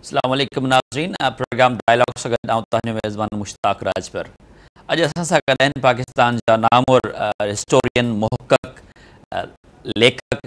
السلام علیکم ناظرین پروگرام ڈائلاگ سگت آؤں تہنیو میزبان مشتاق راج پر اج اساں سا گلاین پاکستان جا نامور ہسٹورین محقق لیکک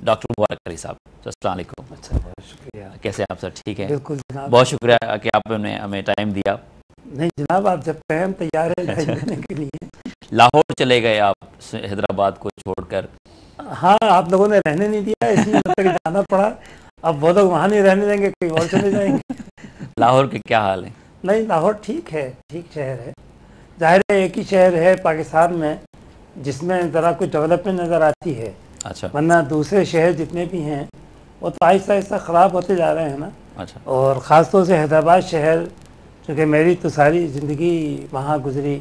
ڈاکٹر مبارک علی صاحب السلام علیکم اچھا شکریہ کیسے آپ سر ٹھیک ہیں بالکل جناب بہت شکریہ کہ آپ نے ہمیں ٹائم دیا نہیں جناب آپ جب ٹائم تیار ہے کے لیے لاہور چلے گئے آپ حیدرآباد کو چھوڑ کر ہاں آپ لوگوں نے رہنے نہیں دیا اس لیے جانا پڑا اب وہ لوگ وہاں نہیں رہنے دیں گے کوئی اور چلے جائیں گے لاہور کے کیا حال ہیں؟ نہیں لاہور ٹھیک ہے ٹھیک شہر ہے۔ ظاہر ہے ایک ہی شہر ہے پاکستان میں جس میں ذرا کچھ ڈیولپمنٹ نظر آتی ہے۔ اچھا۔ ورنہ دوسرے شہر جتنے بھی ہیں وہ تو آہستہ آہستہ خراب ہوتے جا رہے ہیں نا۔ اچھا۔ اور خاص طور سے حیدرآباد شہر چونکہ میری تو ساری زندگی وہاں گزری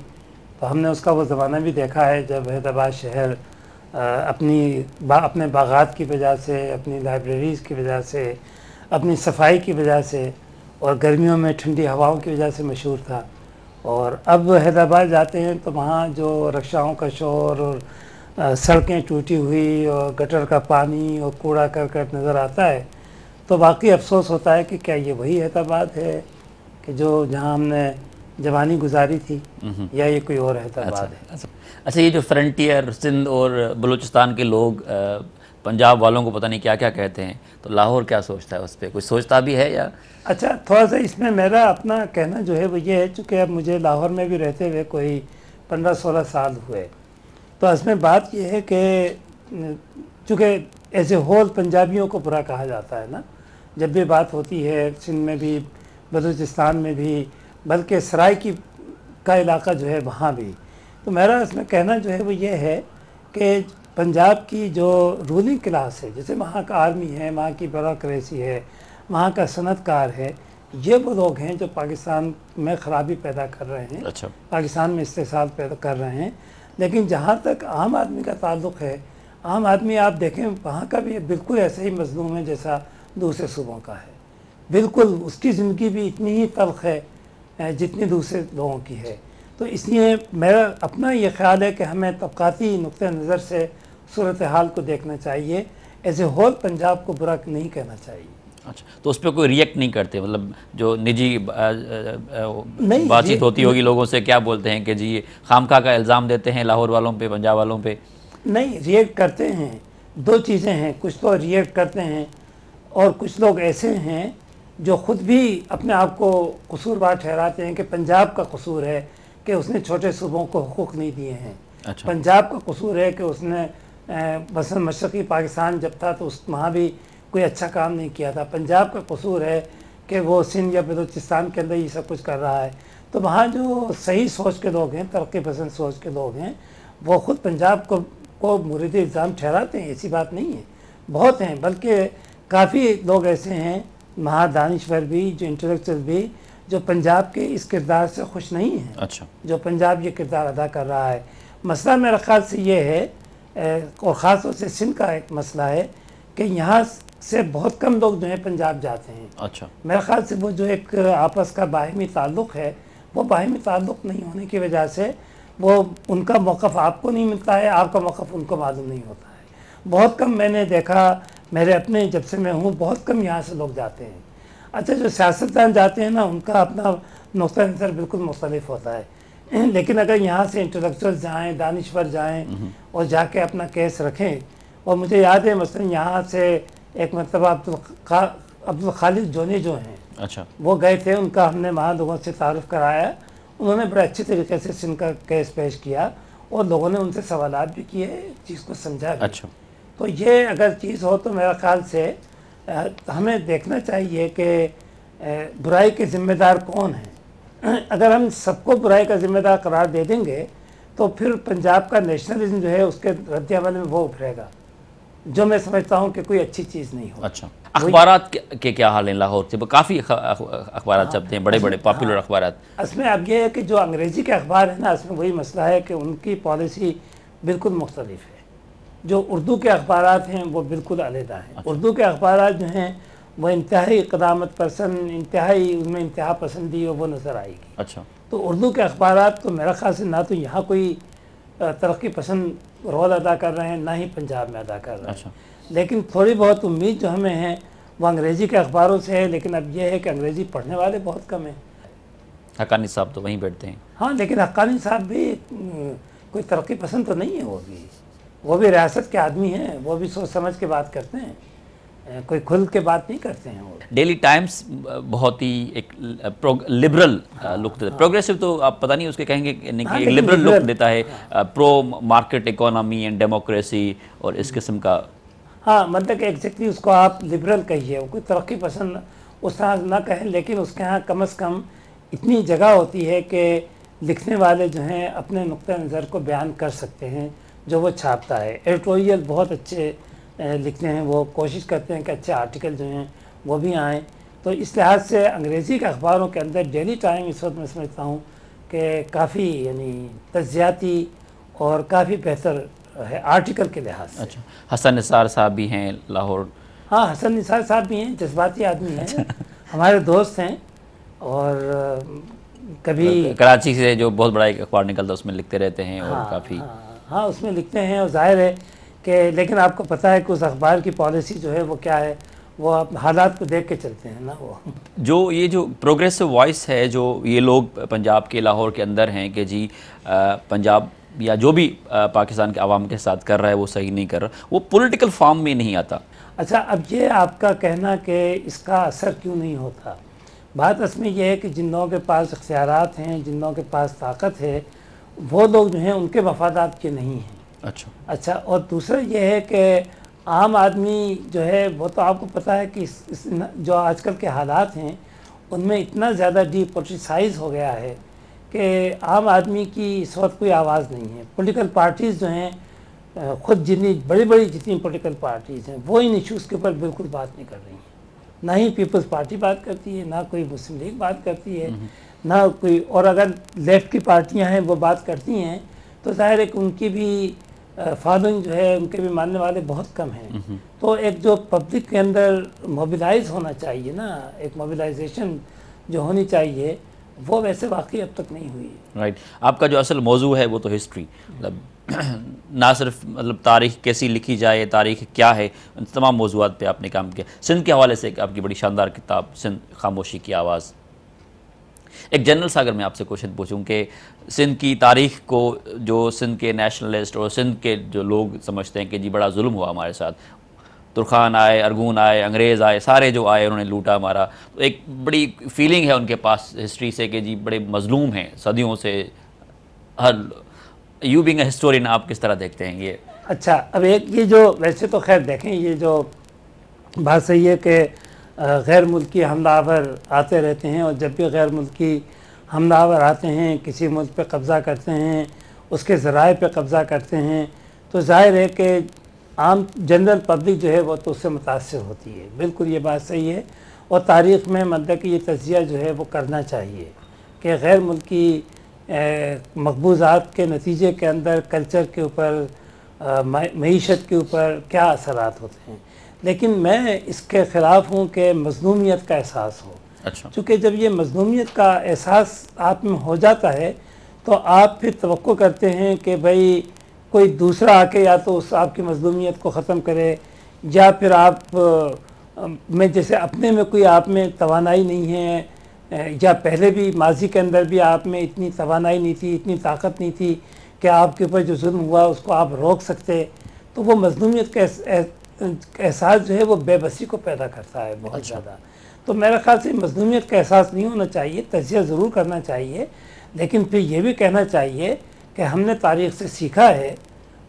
تو ہم نے اس کا وہ زمانہ بھی دیکھا ہے جب حیدرآباد شہر اپنی با اپنے باغات کی وجہ سے اپنی لائبریریز کی وجہ سے اپنی صفائی کی وجہ سے اور گرمیوں میں ٹھنڈی ہواؤں کی وجہ سے مشہور تھا۔ اور اب حیدرآباد جاتے ہیں تو وہاں جو رکشاؤں کا شور اور سڑکیں ٹوٹی ہوئی اور گٹر کا پانی اور کوڑا کر نظر آتا ہے تو واقعی افسوس ہوتا ہے کہ کیا یہ وہی حیدرآباد ہے کہ جو جہاں ہم نے جوانی گزاری تھی یا یہ کوئی اور حیدرآباد اچھا، ہے؟ اچھا۔, اچھا۔ یہ جو فرنٹیئر سندھ اور بلوچستان کے لوگ پنجاب والوں کو پتہ نہیں کیا کیا کہتے ہیں، تو لاہور کیا سوچتا ہے اس پہ؟ کچھ سوچتا بھی ہے یا؟ اچھا تھوڑا سا اس میں میرا اپنا کہنا جو ہے وہ یہ ہے، چونکہ اب مجھے لاہور میں بھی رہتے ہوئے کوئی پندرہ سولہ سال ہوئے، تو اس میں بات یہ ہے کہ چونکہ ایز اے ہول پنجابیوں کو برا کہا جاتا ہے نا، جب بھی بات ہوتی ہے سندھ میں بھی، بلوچستان میں بھی، بلکہ سرائے کی، کا علاقہ جو ہے وہاں بھی، تو میرا اس میں کہنا جو ہے وہ یہ ہے کہ پنجاب کی جو رولنگ کلاس ہے جیسے وہاں کا آرمی ہے وہاں کی بیوروکریسی ہے وہاں کا صنعت کار ہے یہ وہ لوگ ہیں جو پاکستان میں خرابی پیدا کر رہے ہیں۔ اچھا۔ پاکستان میں استحصال پیدا کر رہے ہیں۔ لیکن جہاں تک عام آدمی کا تعلق ہے عام آدمی آپ دیکھیں وہاں کا بھی بالکل ایسے ہی مظلوم ہے جیسا دوسرے صوبوں کا ہے۔ بالکل اس کی زندگی بھی اتنی ہی تلخ ہے جتنی دوسرے لوگوں کی ہے۔ تو اس لیے میرا اپنا یہ خیال ہے کہ ہمیں طبقاتی نقطہ نظر سے صورتحال کو دیکھنا چاہیے۔ ایز اے ہول پنجاب کو برا نہیں کہنا چاہیے۔ اچھا تو اس پہ کوئی ریئیکٹ نہیں کرتے مطلب جو نجی بات چیت ہوتی ہوگی لوگوں سے کیا بولتے ہیں کہ جی خامکہ کا الزام دیتے ہیں لاہور والوں پہ پنجاب والوں پہ؟ نہیں ریئیکٹ کرتے ہیں۔ دو چیزیں ہیں کچھ تو ریئیکٹ کرتے ہیں اور کچھ لوگ ایسے ہیں جو خود بھی اپنے آپ کو قصور بار ٹھہراتے ہیں کہ پنجاب کا قصور ہے کہ اس نے چھوٹے صوبوں کو حقوق نہیں دیے ہیں۔ اچھا۔ پنجاب کا قصور ہے کہ اس نے مثلا مشرقی پاکستان جب تھا تو اس وہاں بھی کوئی اچھا کام نہیں کیا تھا۔ پنجاب کا قصور ہے کہ وہ سندھ یا بلوچستان کے اندر یہ سب کچھ کر رہا ہے۔ تو وہاں جو صحیح سوچ کے لوگ ہیں ترقی پسند سوچ کے لوگ ہیں وہ خود پنجاب کو کو مرید الزام ٹھہراتے ہیں ایسی بات نہیں ہے۔ بہت ہیں بلکہ کافی لوگ ایسے ہیں مہا دانشور بھی جو انٹلیکچوئل بھی جو پنجاب کے اس کردار سے خوش نہیں ہیں۔ اچھا۔ جو پنجاب یہ کردار ادا کر رہا ہے۔ مسئلہ میرا خیال سے یہ ہے اور خاص طور سے سندھ کا ایک مسئلہ ہے کہ یہاں سے بہت کم لوگ جو ہیں پنجاب جاتے ہیں۔ اچھا۔ میرے خیال سے وہ جو ایک آپس کا باہمی تعلق ہے وہ باہمی تعلق نہیں ہونے کی وجہ سے وہ ان کا موقف آپ کو نہیں ملتا ہے آپ کا موقف ان کو معلوم نہیں ہوتا ہے۔ بہت کم میں نے دیکھا میرے اپنے جب سے میں ہوں بہت کم یہاں سے لوگ جاتے ہیں۔ اچھا جو سیاستدان جاتے ہیں نا ان کا اپنا نقطہ نظر بالکل مختلف ہوتا ہے۔ لیکن اگر یہاں سے انٹلیکچوئل جائیں دانشور جائیں اور جا کے اپنا کیس رکھیں اور مجھے یاد ہے مثلا یہاں سے ایک مطلب عبد الخالد جونی جو ہیں اچھا. وہ گئے تھے ان کا ہم نے وہاں لوگوں سے تعارف کرایا انہوں نے بڑے اچھے طریقے سے سن کا کیس پیش کیا اور لوگوں نے ان سے سوالات بھی کیے چیز کو سمجھا اچھا. تو یہ اگر چیز ہو تو میرا خیال سے ہمیں دیکھنا چاہیے کہ برائی کے ذمہ دار کون ہیں؟ اگر ہم سب کو برائی کا ذمہ دار قرار دے دیں گے تو پھر پنجاب کا نیشنلزم جو ہے اس کے ردی عمل میں وہ ابھرے گا۔ جو میں سمجھتا ہوں کہ کوئی اچھی چیز نہیں ہو اچھا۔ اخبارات کے کیا حال ہیں لاہور سے؟ کافی اخبارات ہاں، چھپتے ہیں بڑے بڑے پاپولر ہاں۔ اخبارات۔ اس میں اب یہ ہے کہ جو انگریزی کے اخبار ہیں نا اس میں وہی مسئلہ ہے کہ ان کی پالیسی بالکل مختلف ہے۔ جو اردو کے اخبارات ہیں وہ بالکل علیحدہ ہیں۔ اچھا۔ اردو کے اخبارات جو ہیں وہ انتہائی قدامت پسند انتہائی ان میں انتہا پسندی وہ نظر آئے گی۔ اچھا۔ تو اردو کے اخبارات تو میرا خیال سے نہ تو یہاں کوئی ترقی پسند رول ادا کر رہے ہیں نہ ہی پنجاب میں ادا کر رہے ہیں۔ اچھا۔ لیکن تھوڑی بہت امید جو ہمیں ہے وہ انگریزی کے اخباروں سے ہے لیکن اب یہ ہے کہ انگریزی پڑھنے والے بہت کم ہیں۔ حقانی صاحب تو وہیں بیٹھتے ہیں۔ ہاں لیکن حقانی صاحب بھی کوئی ترقی پسند تو نہیں ہے وہ بھی۔ وہ بھی ریاست کے آدمی ہیں وہ بھی سوچ سمجھ کے بات کرتے ہیں۔ کوئی کھل کے بات نہیں کرتے ہیں وہ۔ ڈیلی ٹائمز بہت ہی ایک لبرل لک دیتا ہے۔ پروگریسو تو آپ پتہ نہیں اس کے کہیں گے کہ ہاں، لبرل لک دیتا ہے pro market economy and democracy اور اس قسم کا۔ ہاں مطلب کہ ایگزیکٹلی اس کو آپ لبرل کہیے۔ وہ کوئی ترقی پسند اس طرح نہ کہیں لیکن اس کے ہاں کم از کم اتنی جگہ ہوتی ہے کہ لکھنے والے جو ہیں اپنے نقطۂ نظر کو بیان کر سکتے ہیں جو وہ چھاپتا ہے۔ ایڈیٹوریل بہت اچھے لکھتے ہیں وہ کوشش کرتے ہیں کہ اچھے آرٹیکل جو ہیں وہ بھی آئیں۔ تو اس لحاظ سے انگریزی کے اخباروں کے اندر ڈیلی ٹائم اس وقت میں سمجھتا ہوں کہ کافی یعنی تجزیاتی اور کافی بہتر ہے آرٹیکل کے لحاظ سے۔ اچھا حسن نثار صاحب بھی ہیں لاہور۔ ہاں حسن نثار صاحب بھی ہیں جذباتی آدمی ہیں۔ ہمارے دوست ہیں اور کبھی کراچی سے جو بہت بڑا ایک اخبار نکلتا ہے اس میں لکھتے رہتے ہیں اور ہاں کافی ہاں اس میں لکھتے ہیں اور ظاہر ہے کہ لیکن آپ کو پتہ ہے کہ اس اخبار کی پالیسی جو ہے وہ کیا ہے؟ وہ حالات کو دیکھ کے چلتے ہیں نا وہ۔ جو یہ جو پروگریسو وائس ہے جو یہ لوگ پنجاب کے لاہور کے اندر ہیں کہ جی پنجاب یا جو بھی پاکستان کے عوام کے ساتھ کر رہا ہے وہ صحیح نہیں کر رہا۔ وہ پولیٹیکل فارم میں نہیں آتا۔ اچھا اب یہ آپ کا کہنا کہ اس کا اثر کیوں نہیں ہوتا؟ بات اس میں یہ ہے کہ جن لوگوں کے پاس اختیارات ہیں جن لوگوں کے پاس طاقت ہے وہ لوگ جو ہیں ان کے مفادات کے نہیں ہیں۔ اچھا۔ اچھا اور دوسرا یہ ہے کہ عام آدمی جو ہے وہ تو آپ کو پتہ ہے کہ اس جو آج کل کے حالات ہیں ان میں اتنا زیادہ ڈی پولیٹیسائز ہو گیا ہے کہ عام آدمی کی اس وقت کوئی آواز نہیں ہے۔ پولیٹیکل پارٹیز جو ہیں خود جتنی بڑی بڑی جتنی پولیٹیکل پارٹیز ہیں وہ ان ایشوز کے اوپر بالکل بات نہیں کر رہی ہیں۔ نہ ہی پیپلز پارٹی بات کرتی ہے نہ کوئی مسلم لیگ بات کرتی ہے نہ کوئی اور اگر لیفٹ کی پارٹیاں ہیں وہ بات کرتی ہیں تو ظاہر ہے کہ ان کی بھی فالوئنگ جو ہے، ان کے بھی ماننے والے بہت کم ہیں۔ تو ایک جو پبلک کے اندر موبیلائز ہونا چاہیے نا، ایک موبیلائزیشن جو ہونی چاہیے، وہ ویسے واقعی اب تک نہیں ہوئی۔ رائٹ آپ کا جو اصل موضوع ہے، وہ تو ہسٹری مطلب نہ صرف مطلب تاریخ کیسی لکھی جائے، تاریخ کیا ہے، ان تمام موضوعات پہ آپ نے کام کیا۔ سندھ کے حوالے سے ایک آپ کی بڑی شاندار کتاب، سندھ خاموشی کی آواز۔ ایک جنرل سا اگر میں آپ سے کوشچن پوچھوں کہ سندھ کی تاریخ کو جو سندھ کے نیشنلسٹ اور سندھ کے جو لوگ سمجھتے ہیں کہ جی بڑا ظلم ہوا ہمارے ساتھ ترخان آئے، ارگون آئے، انگریز آئے، سارے جو آئے انہوں نے لوٹا مارا۔ تو ایک بڑی فیلنگ ہے ان کے پاس ہسٹری سے کہ جی بڑے مظلوم ہیں، صدیوں سے ہر یو بینگ اے ہسٹورین آپ کس طرح دیکھتے ہیں یہ؟ اچھا اب ایک یہ جو ویسے تو خیر دیکھیں، یہ جو بات صحیح ہے کہ غیر ملکی حملہ آور آتے رہتے ہیں اور جب بھی غیر ملکی حملہ آور آتے ہیں، کسی ملک پہ قبضہ کرتے ہیں، اس کے ذرائع پہ قبضہ کرتے ہیں، تو ظاہر ہے کہ عام جنرل پبلک جو ہے وہ تو اس سے متاثر ہوتی ہے۔ بالکل یہ بات صحیح ہے۔ اور تاریخ میں مطلب کہ یہ تجزیہ جو ہے وہ کرنا چاہیے کہ غیر ملکی مقبوضات کے نتیجے کے اندر کلچر کے اوپر معیشت کے اوپر کیا اثرات ہوتے ہیں۔ لیکن میں اس کے خلاف ہوں کہ مظلومیت کا احساس ہو۔ اچھا۔ چونکہ جب یہ مظلومیت کا احساس آپ میں ہو جاتا ہے تو آپ پھر توقع کرتے ہیں کہ بھائی کوئی دوسرا آ کے یا تو اس آپ کی مظلومیت کو ختم کرے یا پھر آپ میں جیسے اپنے میں کوئی آپ میں توانائی نہیں ہے یا پہلے بھی ماضی کے اندر بھی آپ میں اتنی توانائی نہیں تھی اتنی طاقت نہیں تھی کہ آپ کے اوپر جو ظلم ہوا اس کو آپ روک سکتے تو وہ مظلومیت کا احساس جو ہے وہ بے بسی کو پیدا کرتا ہے بہت اچھا۔ زیادہ۔ تو میرا خیال سے مظلومیت کا احساس نہیں ہونا چاہیے تجزیہ ضرور کرنا چاہیے لیکن پھر یہ بھی کہنا چاہیے کہ ہم نے تاریخ سے سیکھا ہے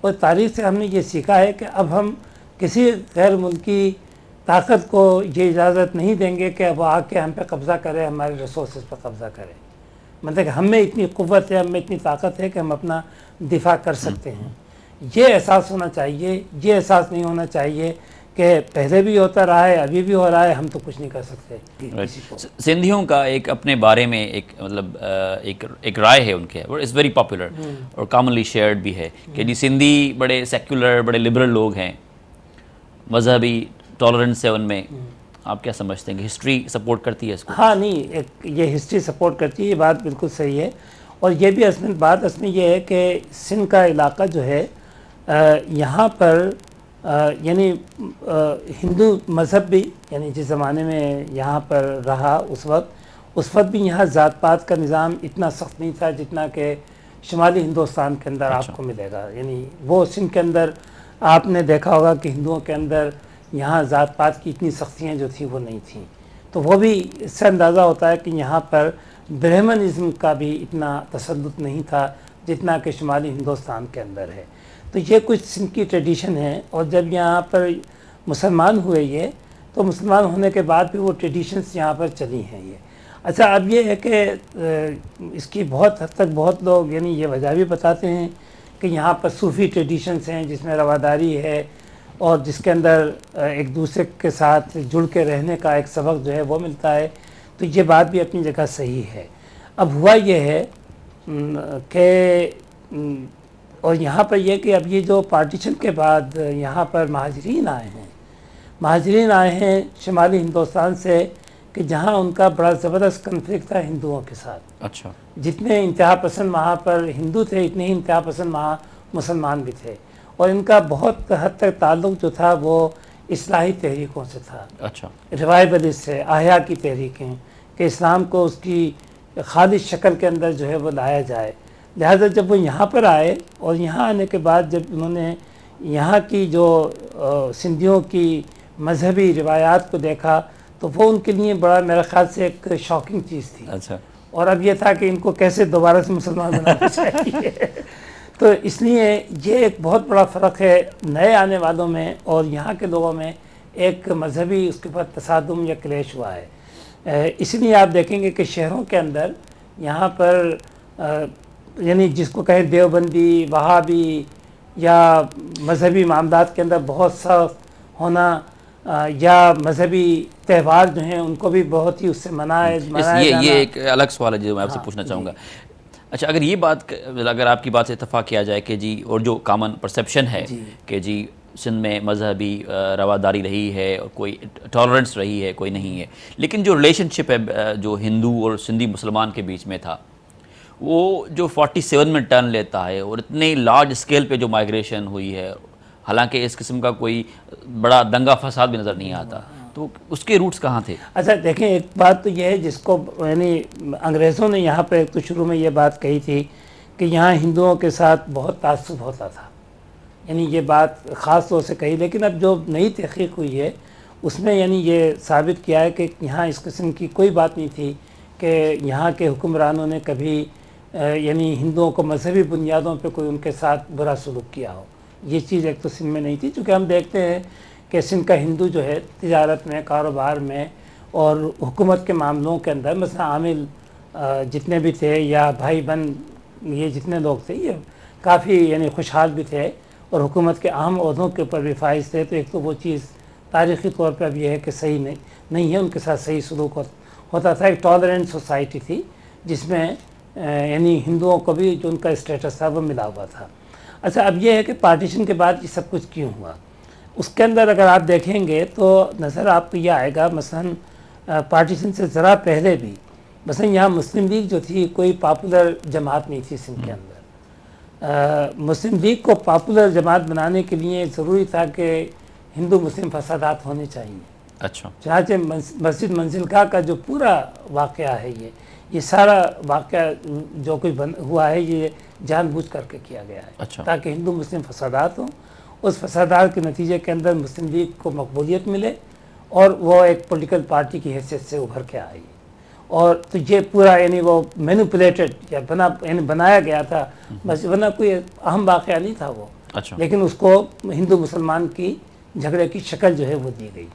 اور تاریخ سے ہم نے یہ سیکھا ہے کہ اب ہم کسی غیر ملکی طاقت کو یہ اجازت نہیں دیں گے کہ وہ آ کے ہم پہ قبضہ کرے ہمارے ریسورسز پہ قبضہ کرے۔ مطلب کہ ہم میں اتنی قوت ہے ہم میں اتنی طاقت ہے کہ ہم اپنا دفاع کر سکتے ہیں۔ یہ احساس ہونا چاہیے یہ احساس نہیں ہونا چاہیے کہ پہلے بھی ہوتا رہا ہے ابھی بھی ہو رہا ہے ہم تو کچھ نہیں کر سکتے۔ سندھیوں کا ایک اپنے بارے میں ایک مطلب ایک ایک رائے ہے ان کے اٹس ویری پاپولر اور کامنلی شیئرڈ بھی ہے کہ جی سندھی بڑے سیکولر بڑے لبرل لوگ ہیں۔ مذہبی ٹالرنس ہے ان میں۔ آپ کیا سمجھتے ہیں کہ ہسٹری سپورٹ کرتی ہے اس کو؟ ہاں نہیں ایک یہ ہسٹری سپورٹ کرتی ہے یہ بات بالکل صحیح ہے۔ اور یہ بھی اصل بات اصل میں یہ ہے کہ سندھ کا علاقہ جو ہے یہاں پر یعنی ہندو مذہب بھی یعنی جس زمانے میں یہاں پر رہا اس وقت اس وقت بھی یہاں ذات پات کا نظام اتنا سخت نہیں تھا جتنا کہ شمالی ہندوستان کے اندر آپ کو ملے گا۔ یعنی وہ سندھ کے اندر آپ نے دیکھا ہوگا کہ ہندوؤں کے اندر یہاں ذات پات کی اتنی سختیاں جو تھیں وہ نہیں تھیں۔ تو وہ بھی اس سے اندازہ ہوتا ہے کہ یہاں پر برہمنزم کا بھی اتنا تسلط نہیں تھا جتنا کہ شمالی ہندوستان کے اندر ہے۔ تو یہ کچھ سندھ کی ٹریڈیشن ہے اور جب یہاں پر مسلمان ہوئے یہ، تو مسلمان ہونے کے بعد بھی وہ ٹریڈیشنس یہاں پر چلی ہیں یہ۔ اچھا اب یہ ہے کہ اس کی بہت حد تک بہت لوگ یعنی یہ وجہ بھی بتاتے ہیں کہ یہاں پر صوفی ٹریڈیشنس ہیں، جس میں رواداری ہے اور جس کے اندر ایک دوسرے کے ساتھ جڑ کے رہنے کا ایک سبق جو ہے وہ ملتا ہے۔ تو یہ بات بھی اپنی جگہ صحیح ہے۔ اب ہوا یہ ہے کہ اور یہاں پر یہ کہ اب یہ جو پارٹیشن کے بعد یہاں پر مہاجرین آئے ہیں مہاجرین آئے ہیں شمالی ہندوستان سے کہ جہاں ان کا بڑا زبردست کنفلکٹ تھا ہندوؤں کے ساتھ۔ اچھا۔ جتنے انتہا پسند وہاں پر ہندو تھے اتنے ہی انتہا پسند وہاں مسلمان بھی تھے۔ اور ان کا بہت حد تک تعلق جو تھا وہ اصلاحی تحریکوں سے تھا۔ اچھا۔ روایبلی سے آحیا کی تحریکیں کہ اسلام کو اس کی خالص شکل کے اندر جو ہے وہ لایا جائے۔ لہٰذا جب وہ یہاں پر آئے اور یہاں آنے کے بعد جب انہوں نے یہاں کی جو سندھیوں کی مذہبی روایات کو دیکھا تو وہ ان کے لیے بڑا میرے خیال سے ایک شاکنگ چیز تھی۔ اچھا۔ اور اب یہ تھا کہ ان کو کیسے دوبارہ سے مسلمان بنانا چاہیے۔ تو اس لیے یہ ایک بہت بڑا فرق ہے نئے آنے والوں میں اور یہاں کے لوگوں میں ایک مذہبی اس کے اوپر تصادم یا کلیش ہوا ہے۔ اس لیے آپ دیکھیں گے کہ شہروں کے اندر یہاں پر یعنی جس کو کہیں دیوبندی وہابی یا مذہبی معاملات کے اندر بہت سخت ہونا یا مذہبی تہوار جو ہیں ان کو بھی بہت ہی اس سے منائے یہ یہ ایک الگ سوال ہے جو میں آپ سے ہاں، پوچھنا چاہوں گا۔ اچھا اگر یہ بات اگر آپ کی بات سے اتفاق کیا جائے کہ جی اور جو کامن پرسیپشن ہے جی۔ کہ جی سندھ میں مذہبی رواداری رہی ہے اور کوئی ٹالرنس رہی ہے کوئی نہیں ہے لیکن جو ریلیشن شپ ہے جو ہندو اور سندھی مسلمان کے بیچ میں تھا وہ جو فورٹی سیون میں ٹرن لیتا ہے اور اتنے لارج اسکیل پہ جو مائگریشن ہوئی ہے، حالانکہ اس قسم کا کوئی بڑا دنگا فساد بھی نظر نہیں آتا۔ تو اس کے روٹس کہاں تھے؟ اچھا دیکھیں، ایک بات تو یہ ہے، جس کو یعنی انگریزوں نے یہاں پہ ایک تو شروع میں یہ بات کہی تھی کہ یہاں ہندوؤں کے ساتھ بہت تعصب ہوتا تھا۔ یعنی یہ بات خاص طور سے کہی، لیکن اب جو نئی تحقیق ہوئی ہے، اس میں یعنی یہ ثابت کیا ہے کہ یہاں اس قسم کی کوئی بات نہیں تھی کہ یہاں کے حکمرانوں نے کبھی یعنی ہندوؤں کو مذہبی بنیادوں پہ کوئی ان کے ساتھ برا سلوک کیا ہو۔ یہ چیز ایک تو سندھ میں نہیں تھی، چونکہ ہم دیکھتے ہیں کہ سندھ کا ہندو جو ہے، تجارت میں، کاروبار میں اور حکومت کے معاملوں کے اندر، مثلا عامل جتنے بھی تھے یا بھائی بن یہ جتنے لوگ تھے، یہ کافی یعنی خوشحال بھی تھے اور حکومت کے اہم عہدوں کے اوپر بھی فائز تھے۔ تو ایک تو وہ چیز تاریخی طور پہ اب یہ ہے کہ صحیح نہیں نہیں ہے ان کے ساتھ صحیح سلوک ہوتا تھا۔ ایک ٹالرنٹ سوسائٹی تھی، جس میں یعنی ہندوؤں کو بھی جو ان کا اسٹیٹس تھا وہ ملا ہوا تھا۔ اچھا اب یہ ہے کہ پارٹیشن کے بعد یہ سب کچھ کیوں ہوا؟ اس کے اندر اگر آپ دیکھیں گے تو نظر آپ کو یہ آئے گا مثلا پارٹیشن سے ذرا پہلے بھی مثلا یہاں مسلم لیگ جو تھی کوئی پاپولر جماعت نہیں تھی سندھ کے اندر۔ مسلم لیگ کو پاپولر جماعت بنانے کے لیے ضروری تھا کہ ہندو مسلم فسادات ہونے چاہیے۔ اچھا۔ چنانچہ مسجد منزل کا جو پورا واقعہ ہے یہ یہ سارا واقعہ جو کچھ ہوا ہے یہ جان بوجھ کر کے کیا گیا ہے۔ اچھا۔ تاکہ ہندو مسلم فسادات ہوں۔ اس فسادات کے نتیجے کے اندر مسلم لیگ کو مقبولیت ملے اور وہ ایک پولیٹیکل پارٹی کی حیثیت سے ابھر کے آئی۔ اور تو یہ پورا یعنی وہ مینوپولیٹڈ یا بنا یعنی بنایا گیا تھا۔ بس ورنہ کوئی اہم واقعہ نہیں تھا وہ۔ اچھا۔ لیکن اس کو ہندو مسلمان کی جھگڑے کی شکل جو ہے وہ دی گئی۔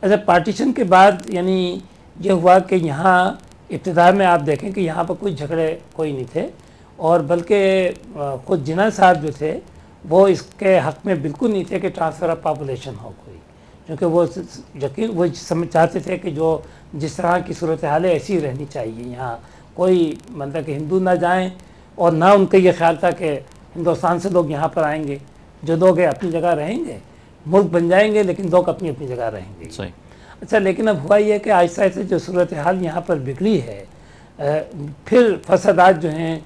اچھا پارٹیشن کے بعد یعنی یہ ہوا کہ یہاں ابتدا میں آپ دیکھیں کہ یہاں پر کوئی جھگڑے کوئی نہیں تھے اور بلکہ خود جناح صاحب جو تھے، وہ اس کے حق میں بالکل نہیں تھے کہ ٹرانسفر آف پاپولیشن ہو کوئی۔ کیونکہ وہ یقین، وہ سمجھ، چاہتے تھے کہ جو جس طرح کی صورتحال ایسی رہنی چاہیے۔ یہاں کوئی مطلب کہ ہندو نہ جائیں اور نہ ان کا یہ خیال تھا کہ ہندوستان سے لوگ یہاں پر آئیں گے۔ جو لوگ اپنی جگہ رہیں گے، ملک بن جائیں گے، لیکن لوگ اپنی اپنی جگہ رہیں گے۔ صحیح۔ اچھا لیکن اب ہوا یہ کہ آہستہ آہستہ جو صورتحال یہاں پر بگڑی ہے پھر فسادات جو ہیں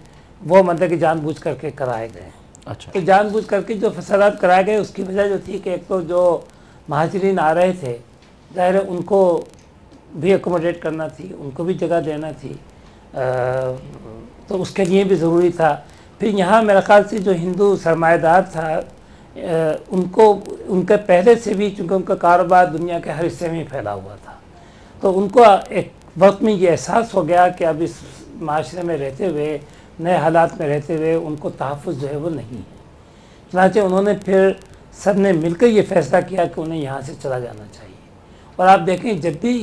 وہ مطلب کہ جان بوجھ کر کے کرائے گئے اچھا۔ تو جان بوجھ کر کے جو فسادات کرائے گئے اس کی وجہ جو تھی کہ ایک تو جو مہاجرین آ رہے تھے ظاہر ہے ان کو بھی اکوموڈیٹ کرنا تھی ان کو بھی جگہ دینا تھی تو اس کے لیے بھی ضروری تھا۔ پھر یہاں میرے خیال سے جو ہندو سرمایہ دار تھا ان کو، ان کے پہلے سے بھی چونکہ ان کا کاروبار دنیا کے ہر حصے میں پھیلا ہوا تھا، تو ان کو ایک وقت میں یہ احساس ہو گیا کہ اب اس معاشرے میں رہتے ہوئے، نئے حالات میں رہتے ہوئے ان کو تحفظ جو ہے وہ نہیں ہے۔ چنانچہ انہوں نے پھر سب نے مل کر یہ فیصلہ کیا کہ انہیں یہاں سے چلا جانا چاہیے۔ اور آپ دیکھیں، جب بھی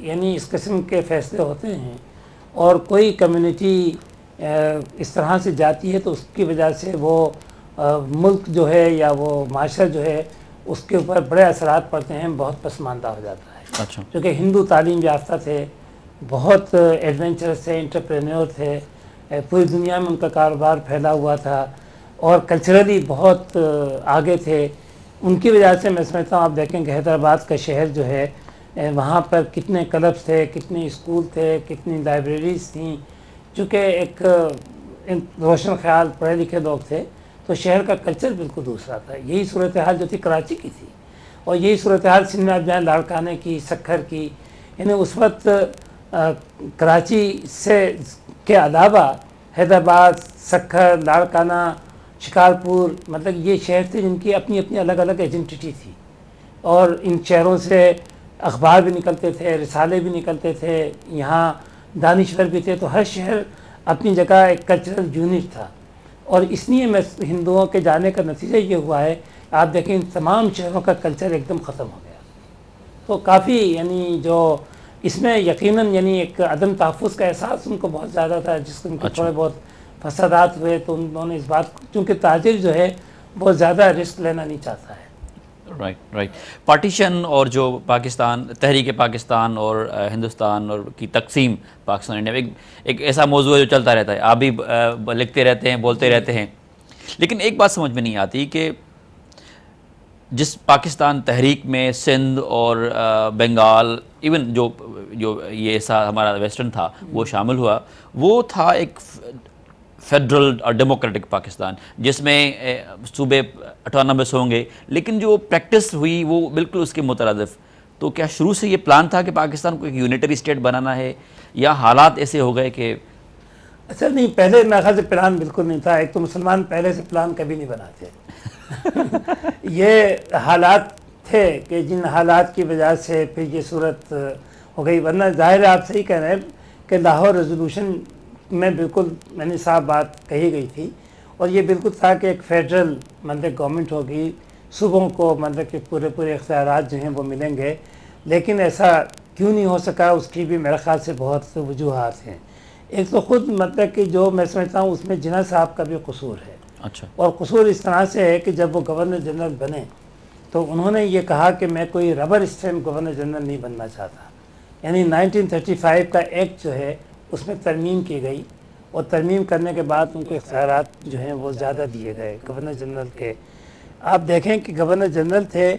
یعنی اس قسم کے فیصلے ہوتے ہیں اور کوئی کمیونٹی اس طرح سے جاتی ہے تو اس کی وجہ سے وہ ملک جو ہے یا وہ معاشرہ جو ہے اس کے اوپر بڑے اثرات پڑتے ہیں بہت پسماندہ ہو جاتا ہے۔ اچھا۔ کیونکہ ہندو تعلیم یافتہ تھے بہت ایڈونچرس تھے انٹرپرینور تھے پوری دنیا میں ان کا کاروبار پھیلا ہوا تھا اور کلچرلی بہت آگے تھے۔ ان کی وجہ سے میں سمجھتا ہوں آپ دیکھیں کہ حیدرآباد کا شہر جو ہے وہاں پر کتنے کلبس تھے کتنے اسکول تھے کتنی لائبریریز تھیں۔ چونکہ ایک روشن خیال پڑھے لکھے لوگ تھے۔ تو شہر کا کلچر بالکل دوسرا تھا۔ یہی صورتحال جو تھی کراچی کی تھی۔ اور یہی صورتحال سندھ میں جائیں لاڑکانے کی، سکھر کی۔ یعنی اس وقت کراچی سے کے علاوہ حیدرآباد، سکھر لاڑکانہ شکارپور مطلب یہ شہر تھے جن کی اپنی اپنی الگ الگ ایجنٹی تھی۔ اور ان شہروں سے اخبار بھی نکلتے تھے، رسالے بھی نکلتے تھے۔ یہاں دانشور بھی تھے۔ تو ہر شہر اپنی جگہ ایک کلچرل یونٹ تھا۔ اور اس لیے میں ہندوؤں کے جانے کا نتیجہ یہ ہوا ہے آپ دیکھیں ان تمام شہروں کا کلچر ایک دم ختم ہو گیا تو کافی یعنی جو اس میں یقیناً یعنی ایک عدم تحفظ کا احساس ان کو بہت زیادہ تھا جس کو ان کے اچھا۔ تھوڑے بہت فسادات ہوئے تو انہوں نے اس بات چونکہ تاجر جو ہے بہت زیادہ رسک لینا نہیں چاہتا ہے رائٹ رائٹ پارٹیشن اور جو پاکستان، تحریک پاکستان اور ہندوستان اور کی تقسیم پاکستان انڈیا ایک ایک ایسا موضوع ہے جو چلتا رہتا ہے۔ آپ بھی لکھتے رہتے ہیں، بولتے رہتے ہیں۔ لیکن ایک بات سمجھ میں نہیں آتی کہ جس پاکستان تحریک میں سندھ اور بنگال ایون جو جو یہ ایسا ہمارا ویسٹرن تھا، وہ شامل ہوا، وہ تھا ایک فیڈرل اور ڈیموکریٹک پاکستان جس میں صوبے اٹھانوس ہوں گے۔ لیکن جو پریکٹس ہوئی وہ بالکل اس کے مترادف۔ تو کیا شروع سے یہ پلان تھا کہ پاکستان کو ایک یونیٹری اسٹیٹ بنانا ہے؟ یا حالات ایسے ہو گئے کہ اچھا نہیں پہلے میرے خیال سے پلان بالکل نہیں تھا۔ ایک تو مسلمان پہلے سے پلان کبھی نہیں بناتے۔ یہ حالات تھے کہ جن حالات کی وجہ سے پھر یہ صورت ہو گئی۔ ورنہ ظاہر ہے آپ صحیح کہہ رہے ہیں کہ لاہور ریزولوشن میں بالکل میں نے صاحب بات کہی گئی تھی اور یہ بالکل تھا کہ ایک فیڈرل مطلب گورنمنٹ ہوگی صوبوں کو مطلب کہ پورے پورے اختیارات جو ہیں وہ ملیں گے لیکن ایسا کیوں نہیں ہو سکا؟ اس کی بھی میرے خیال سے بہت وجوہات ہیں۔ ایک تو خود مطلب کہ جو میں سمجھتا ہوں اس میں جناح صاحب کا بھی قصور ہے۔ اچھا۔ اور قصور اس طرح سے ہے کہ جب وہ گورنر جنرل بنے تو انہوں نے یہ کہا کہ میں کوئی ربر اسٹیمپ گورنر جنرل نہیں بننا چاہتا۔ یعنی نائنٹین تھرٹی فائیو کا ایکٹ جو ہے اس میں ترمیم کی گئی اور ترمیم کرنے کے بعد ان کو اختیارات جو ہیں وہ زیادہ دیے گئے گورنر جنرل کے۔ آپ دیکھیں کہ گورنر جنرل تھے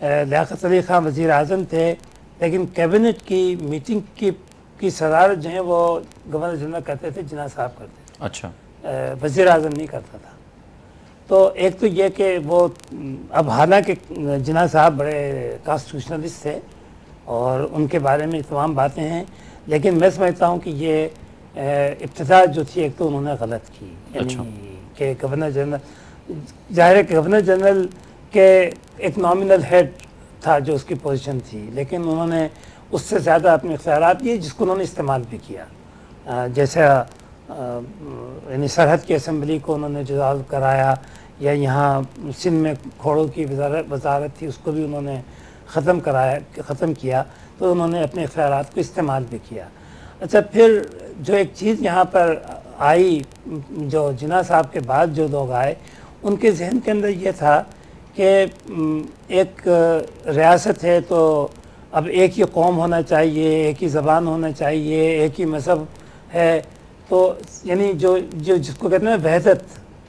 لیاقت علی خان وزیر اعظم تھے لیکن کیبنٹ کی میٹنگ کی کی صدارت جو ہیں وہ گورنر جنرل کرتے تھے جناح صاحب کرتے تھے۔ اچھا۔ وزیر اعظم نہیں کرتا تھا۔ تو ایک تو یہ کہ وہ اب حالانکہ جناح صاحب بڑے کانسٹیٹیوشنلسٹ تھے اور ان کے بارے میں تمام باتیں ہیں لیکن میں سمجھتا ہوں کہ یہ ابتدا جو تھی ایک تو انہوں نے غلط کی۔ یعنی اچھا۔ کہ گورنر جنرل ظاہر ہے کہ گورنر جنرل کے ایک نامنل ہیڈ تھا جو اس کی پوزیشن تھی لیکن انہوں نے اس سے زیادہ اپنے اختیارات دیے جس کو انہوں نے استعمال بھی کیا۔ جیسے یعنی سرحد کی اسمبلی کو انہوں نے جزال کرایا یا یہاں سندھ میں کھوڑوں کی وزارت تھی اس کو بھی انہوں نے ختم کرایا ختم کیا۔ تو انہوں نے اپنے اختیارات کو استعمال بھی کیا۔ اچھا پھر جو ایک چیز یہاں پر آئی، جو جناح صاحب کے بعد جو لوگ آئے، ان کے ذہن کے اندر یہ تھا کہ ایک ریاست ہے تو اب ایک ہی قوم ہونا چاہیے، ایک ہی زبان ہونا چاہیے، ایک ہی مذہب ہے۔ تو یعنی جو جو جس کو کہتے ہیں وحدت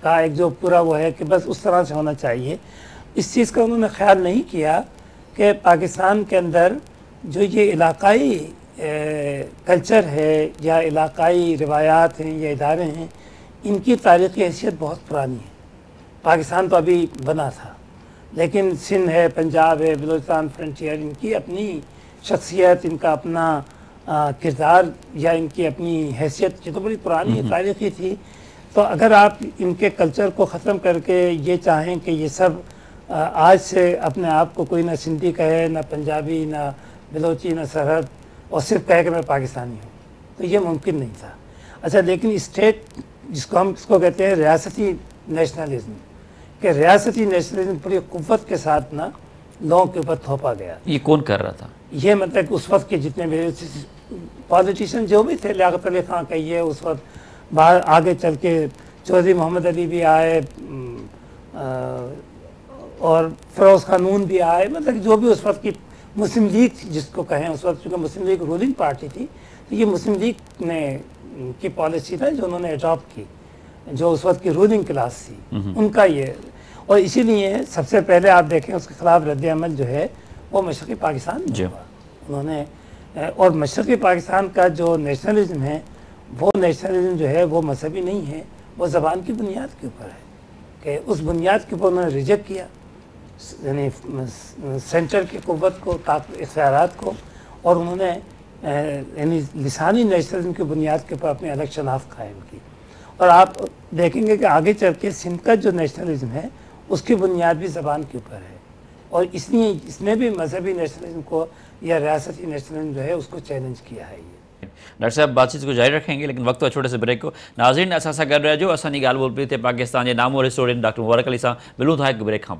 کا ایک جو پورا وہ ہے کہ بس اس طرح سے ہونا چاہیے۔ اس چیز کا انہوں نے خیال نہیں کیا کہ پاکستان کے اندر جو یہ علاقائی کلچر ہے یا علاقائی روایات ہیں یا ادارے ہیں ان کی تاریخی حیثیت بہت پرانی ہے۔ پاکستان تو ابھی بنا تھا لیکن سندھ ہے پنجاب ہے بلوچستان فرنٹیئر ان کی اپنی شخصیت ان کا اپنا کردار یا ان کی اپنی حیثیت یہ تو بڑی پرانی تاریخی تھی۔ تو اگر آپ ان کے کلچر کو ختم کر کے یہ چاہیں کہ یہ سب آج سے اپنے آپ کو کوئی نہ سندھی کہے نہ پنجابی نہ بلوچی نہ سرحد اور صرف کہے کہ میں پاکستانی ہوں۔ تو یہ ممکن نہیں تھا۔ اچھا لیکن اسٹیٹ جس کو ہم اس کو کہتے ہیں ریاستی نیشنلزم کہ ریاستی نیشنلزم پوری قوت کے ساتھ نا لوگوں کے اوپر تھوپا گیا۔ یہ کون کر رہا تھا؟ یہ مطلب کہ اس وقت کے جتنے بھی پالیٹیشین جو بھی تھے لیاقت علی خان کہیے اس وقت باہر آگے چل کے چودھری محمد علی بھی آئے اور فیروز خانون بھی آئے مطلب جو بھی اس وقت کی مسلم لیگ جس کو کہیں اس وقت چونکہ مسلم لیگ رولنگ پارٹی تھی تو یہ مسلم لیگ نے کی پالیسی تھا جو انہوں نے اڈاپٹ کی جو اس وقت کی رولنگ کلاس تھی۔ ان کا یہ اور اسی لیے سب سے پہلے آپ دیکھیں اس کے خلاف رد عمل جو ہے وہ مشرقی پاکستان میں جی۔ ہوا۔ انہوں نے اور مشرقی پاکستان کا جو نیشنلزم ہے وہ نیشنلزم جو ہے وہ مذہبی نہیں ہے وہ زبان کی بنیاد کے اوپر ہے۔ کہ اس بنیاد کے اوپر انہوں نے ریجیکٹ کیا۔ یعنی سینٹر کی قوت کو اختیارات کو اور انہوں نے یعنی لسانی نیشنلزم کی بنیاد کے اوپر اپنی الگ شناخت قائم کی۔ اور آپ دیکھیں گے کہ آگے چل کے سندھ کا جو نیشنلزم ہے، اس کی بنیاد بھی زبان کے اوپر ہے۔ اور اس لیے اس نے بھی مذہبی نیشنلزم کو یا ریاستی نیشنلزم جو ہے، اس کو چیلنج کیا ہے یہ۔ ڈاکٹر صاحب، بات چیت کو جاری رکھیں گے، لیکن وقت چھوٹے سے بریک کو۔ ناظرین ایسا کر رہے جو اصانی گال بول پی تھے پاکستان کے نام اور ہسٹورین ڈاکٹر مبارک علی صاحب ملوں تھا ایک بریک ہاں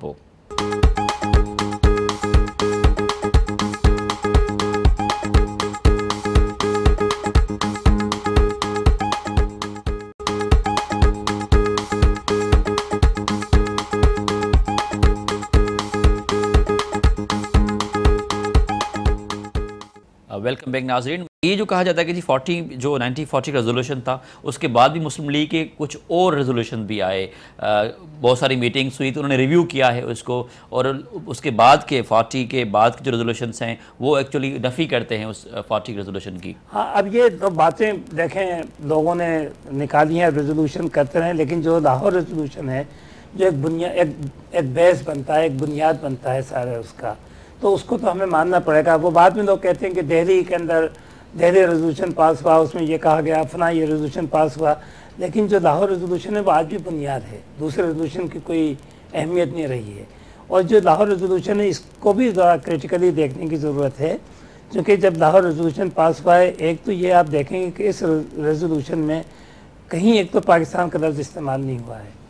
ویلکم بیک ناظرین، یہ جو کہا جاتا ہے کہ جی فورٹی جو نائنٹی فورٹی ریزولوشن تھا، اس کے بعد بھی مسلم لیگ کے کچھ اور ریزولوشن بھی آئے۔ بہت ساری میٹنگس ہوئی تو انہوں نے ریویو کیا ہے اس کو۔ اور اس کے بعد کے فورٹی کے بعد کے جو ریزولوشنس ہیں، وہ ایکچولی نفی کرتے ہیں اس فورٹی ریزولوشن کی۔ ہاں اب یہ دو باتیں دیکھیں، لوگوں نے نکالی ہیں ریزولوشن کرتے رہے لیکن جو لاہور ریزولوشن ہے، جو ایک بنیاد ایک بیس بنتا ہے، ایک بنیاد بنتا ہے سارے اس کا۔ تو اس کو تو ہمیں ماننا پڑے گا۔ وہ بعد میں لوگ کہتے ہیں کہ دہلی کے اندر دہلی ریزولوشن پاس ہوا، اس میں یہ کہا گیا فنا یہ ریزولوشن پاس ہوا۔ لیکن جو لاہور ریزولوشن ہے، وہ آج بھی بنیاد ہے۔ دوسرے ریزولوشن کی کوئی اہمیت نہیں رہی ہے۔ اور جو لاہور ریزولوشن ہے، اس کو بھی ذرا کریٹیکلی دیکھنے کی ضرورت ہے۔ کیونکہ جب لاہور ریزولوشن پاس ہوا ہے، ایک تو یہ آپ دیکھیں گے کہ اس ریزولوشن میں کہیں ایک تو پاکستان کا لفظ استعمال نہیں ہوا ہے۔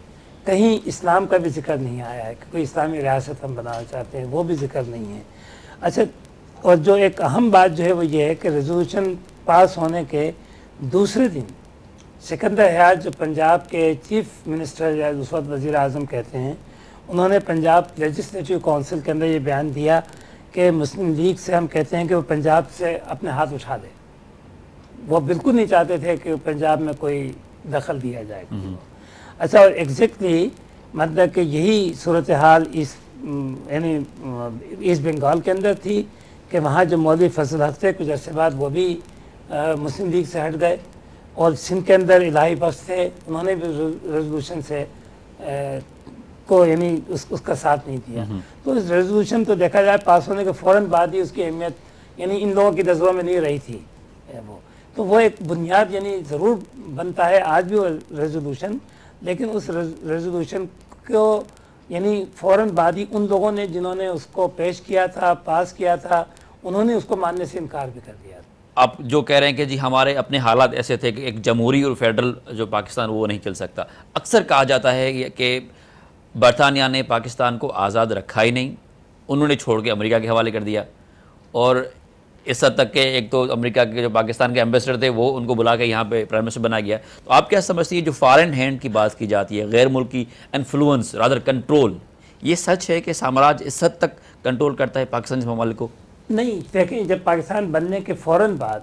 کہیں اسلام کا بھی ذکر نہیں آیا ہے کہ کوئی اسلامی ریاست ہم بنانا چاہتے ہیں، وہ بھی ذکر نہیں ہے۔ اچھا اور جو ایک اہم بات جو ہے وہ یہ ہے کہ ریزولوشن پاس ہونے کے دوسرے دن سکندر حیات جو پنجاب کے چیف منسٹر یا اس وقت وزیر اعظم کہتے ہیں، انہوں نے پنجاب لیجسلیٹو کونسل کے اندر یہ بیان دیا کہ مسلم لیگ سے ہم کہتے ہیں کہ وہ پنجاب سے اپنے ہاتھ اٹھا دے۔ وہ بالکل نہیں چاہتے تھے کہ پنجاب میں کوئی دخل دیا جائے۔ اچھا اور ایگزیکٹلی مطلب کہ یہی صورتحال اس یعنی ایسٹ بنگال کے اندر تھی کہ وہاں جو مولوی فضل حق تھے کچھ عرصے بعد وہ بھی مسلم لیگ سے ہٹ گئے اور سندھ کے اندر الہی بخش تھے انہوں نے بھی ریزولوشن سے کو یعنی اس اس کا ساتھ نہیں دیا۔ تو اس ریزولوشن تو دیکھا جائے پاس ہونے کے فوراً بعد ہی اس کی اہمیت یعنی ان لوگوں کی نظروں میں نہیں رہی تھی وہ۔ تو وہ ایک بنیاد یعنی ضرور بنتا ہے آج بھی وہ ریزولوشن لیکن اس ریزولوشن کو یعنی فوراً بعد ہی ان لوگوں نے جنہوں نے اس کو پیش کیا تھا، پاس کیا تھا، انہوں نے اس کو ماننے سے انکار بھی کر دیا آپ جو کہہ رہے ہیں کہ جی ہمارے اپنے حالات ایسے تھے کہ ایک جمہوری اور فیڈرل جو پاکستان وہ نہیں چل سکتا۔ اکثر کہا جاتا ہے کہ برطانیہ نے پاکستان کو آزاد رکھا ہی نہیں، انہوں نے چھوڑ کے امریکہ کے حوالے کر دیا۔ اور اس حد تک کہ ایک تو امریکہ کے جو پاکستان کے ایمبیسڈر تھے، وہ ان کو بلا کے یہاں پہ پرائم منسٹر بنا گیا۔ تو آپ کیا سمجھتی ہیں جو فارن ہینڈ کی بات کی جاتی ہے، غیر ملکی انفلوئنس رادر کنٹرول یہ سچ ہے کہ سامراج اس حد تک کنٹرول کرتا ہے پاکستان ممالک کو؟ نہیں، دیکھیں، جب پاکستان بننے کے فوراً بعد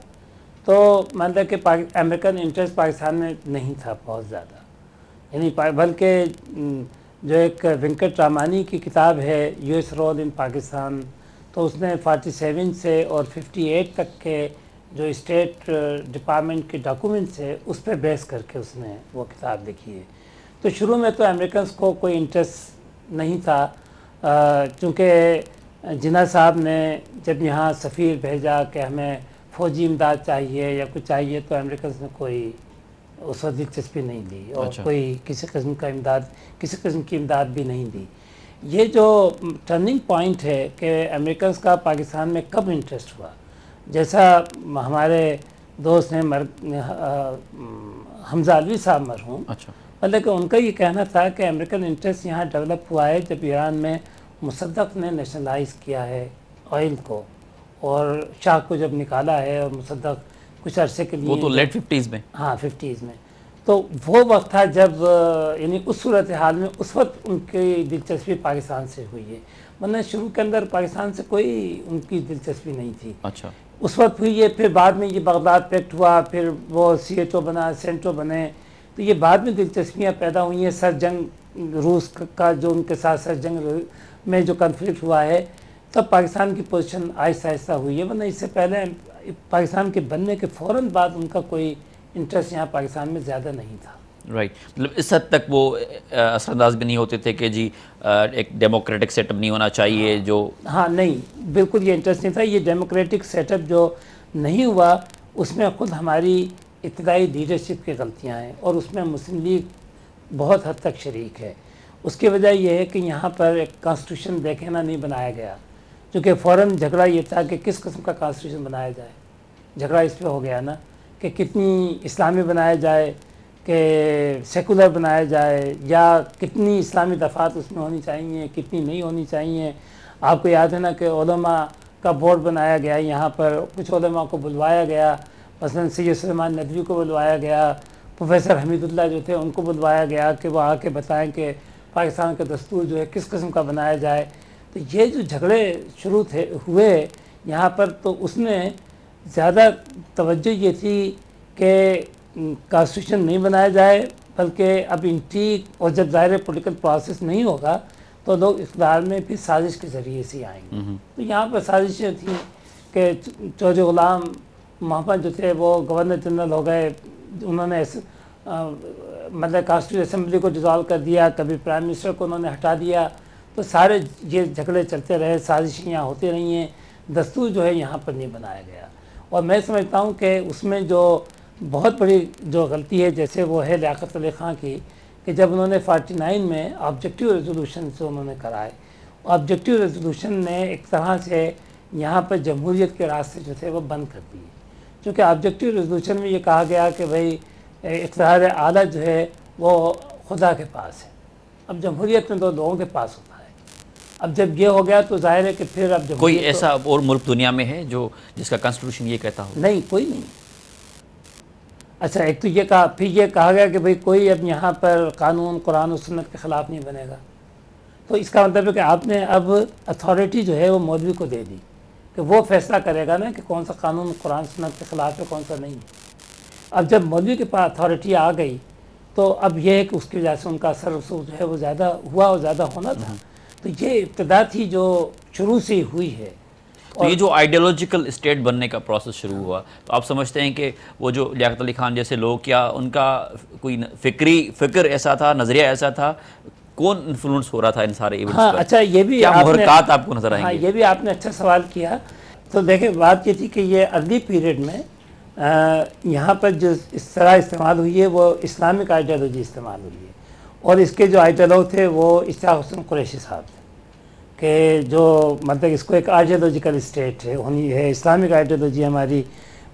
تو مانتا کہ امریکن انٹرسٹ پاکستان میں نہیں تھا بہت زیادہ۔ یعنی بلکہ جو ایک وینکٹ رامانی کی کتاب ہے، U S role in Pakistan تو اس نے فورٹی سیون سے اور ففٹی ایٹ تک کے جو اسٹیٹ ڈپارٹمنٹ کے ڈاکومنٹس ہے اس پہ بیس کر کے اس نے وہ کتاب لکھی ہے تو شروع میں تو امریکنس کو کوئی انٹرسٹ نہیں تھا چونکہ جناح صاحب نے جب یہاں سفیر بھیجا کہ ہمیں فوجی امداد چاہیے یا کچھ چاہیے تو امریکنس نے کوئی اس وقت دلچسپی نہیں دی اور اچھا۔ کوئی کسی قسم کا امداد کسی قسم کی امداد بھی نہیں دی یہ جو ٹرننگ پوائنٹ ہے کہ امریکنس کا پاکستان میں کب انٹرسٹ ہوا؟ جیسا ہمارے دوست ہیں مر حمزہ علوی صاحب مرحوم اچھا۔ مطلب کہ ان کا یہ کہنا تھا کہ امریکن انٹرسٹ یہاں ڈیولپ ہوا ہے جب ایران میں مصدق نے نیشنلائز کیا ہے آئل کو اور شاہ کو جب نکالا ہے اور مصدق کچھ عرصے کے لیے وہ تو لیٹ ففٹیز میں۔ ہاں ففٹیز میں۔ تو وہ وقت تھا جب یعنی اس صورتحال میں اس وقت ان کی دلچسپی پاکستان سے ہوئی ہے۔ ورنہ شروع کے اندر پاکستان سے کوئی ان کی دلچسپی نہیں تھی۔ اچھا۔ اس وقت ہوئی ہے پھر بعد میں یہ بغداد پیکٹ ہوا پھر وہ سی ایچ او بنا سینٹو بنے۔ تو یہ بعد میں دلچسپیاں پیدا ہوئی ہیں۔ سر جنگ روس کا جو ان کے ساتھ سر جنگ میں جو کنفلکٹ ہوا ہے تب پاکستان کی پوزیشن آہستہ آہستہ ہوئی ہے۔ ورنہ اس سے پہلے پاکستان کے بننے کے فوراً بعد ان کا کوئی انٹرسٹ یہاں پاکستان میں زیادہ نہیں تھا۔ رائٹ مطلب اس حد تک وہ اثر انداز بھی نہیں ہوتے تھے کہ جی ایک ڈیموکریٹک سیٹ اپ نہیں ہونا چاہیے جو ہاں نہیں بالکل یہ انٹرسٹ نہیں تھا۔ یہ ڈیموکریٹک سیٹ اپ جو نہیں ہوا اس میں خود ہماری ابتدائی لیڈرشپ کی غلطیاں ہیں اور اس میں مسلم لیگ بہت حد تک شریک ہے۔ اس کی وجہ یہ ہے کہ یہاں پر ایک کانسٹیٹیوشن دیکھنا نہیں بنایا گیا چونکہ فوراً جھگڑا یہ تھا کہ کس قسم کا کانسٹیٹیوشن بنایا جائے۔ جھگڑا اس پہ ہو گیا نا۔ کہ کتنی اسلامی بنایا جائے، کہ سیکولر بنایا جائے، یا کتنی اسلامی دفعات اس میں ہونی چاہیے، کتنی نہیں ہونی چاہیے۔ آپ کو یاد ہے نا کہ علماء کا بورڈ بنایا گیا، یہاں پر کچھ علماء کو بلوایا گیا۔ مثلا سید سلمان ندوی کو بلوایا گیا، پروفیسر حمید اللہ جو تھے ان کو بلوایا گیا کہ وہ آ کے بتائیں کہ پاکستان کا دستور جو ہے کس قسم کا بنایا جائے۔ تو یہ جو جھگڑے شروع تھے، ہوئے، یہاں پر تو اس میں زیادہ توجہ یہ تھی کہ کانسٹیٹیوشن نہیں بنایا جائے بلکہ اب انٹیک اور جب ظاہر پولیٹیکل پروسیس نہیں ہوگا تو لوگ اقتدار میں بھی سازش کے ذریعے سے آئیں گے۔ تو یہاں پر سازشیں تھیں کہ چودھری غلام محمد جو تھے وہ گورنر جنرل ہو گئے۔ انہوں نے مطلب کانسٹیٹیوشن اسمبلی کو ڈیزالو کر دیا کبھی پرائم منسٹر کو انہوں نے ہٹا دیا۔ تو سارے یہ جھگڑے چلتے رہے سازشیں یہاں ہوتی رہی ہیں۔ دستور جو ہے یہاں پر نہیں بنایا گیا۔ اور میں سمجھتا ہوں کہ اس میں جو بہت بڑی جو غلطی ہے، جیسے وہ ہے لیاقت علی خان کی، کہ جب انہوں نے فارٹی نائن میں آبجیکٹیو ریزولوشن سے انہوں نے کرائے آبجیکٹیو ریزولوشن نے ایک طرح سے یہاں پر جمہوریت کے راستے جو تھے وہ بند کر دیے۔ چونکہ آبجیکٹیو ریزولوشن میں یہ کہا گیا کہ بھائی اقتدار اعلیٰ جو ہے وہ خدا کے پاس ہے۔ اب جمہوریت میں تو لوگوں کے پاس ہوتا ہے۔ اب جب یہ ہو گیا تو ظاہر ہے کہ پھر اب جب کوئی ایسا اور ملک دنیا میں ہے جو جس کا کنسٹیٹیوشن یہ کہتا ہو؟ نہیں کوئی نہیں۔ اچھا ایک تو یہ کہا پھر یہ کہا گیا کہ بھئی کوئی اب یہاں پر قانون قرآن و سنت کے خلاف نہیں بنے گا۔ تو اس کا مطلب ہے کہ آپ نے اب اتھارٹی جو ہے وہ مولوی کو دے دی کہ وہ فیصلہ کرے گا نا کہ کون سا قانون قرآن سنت کے خلاف ہے کون سا نہیں۔ اب جب مولوی کے پاس اتھارٹی آ گئی تو اب یہ ہے کہ اس کی وجہ سے ان کا اثر رسوخ جو ہے وہ زیادہ ہوا اور زیادہ ہونا تھا۔ تو یہ ابتدا تھی جو شروع سے ہوئی ہے۔ تو یہ جو آئیڈیالوجیکل اسٹیٹ بننے کا پروسیس شروع ہوا تو آپ سمجھتے ہیں کہ وہ جو لیاقت علی خان جیسے لوگ کیا ان کا کوئی فکری فکر ایسا تھا نظریہ ایسا تھا؟ کون انفلوئنس ہو رہا تھا ان سارے ایونٹس ہاں اچھا یہ بھی کیا محرکات آپ کو نظر آئیں ہاں گے؟ یہ بھی آپ نے اچھا سوال کیا۔ تو دیکھیں بات یہ تھی کہ یہ ارلی پیریڈ میں یہاں پر جو اس طرح استعمال ہوئی ہے وہ اسلامک آئیڈیالوجی استعمال ہوئی ہے۔ اور اس کے جو آئیڈیالوگ تھے وہ اشتیاق حسن قریشی صاحب تھے کہ جو مطلب اس کو ایک آئیڈیالوجیکل اسٹیٹ ہے، ہونی ہے، اسلامک آئیڈیالوجی ہماری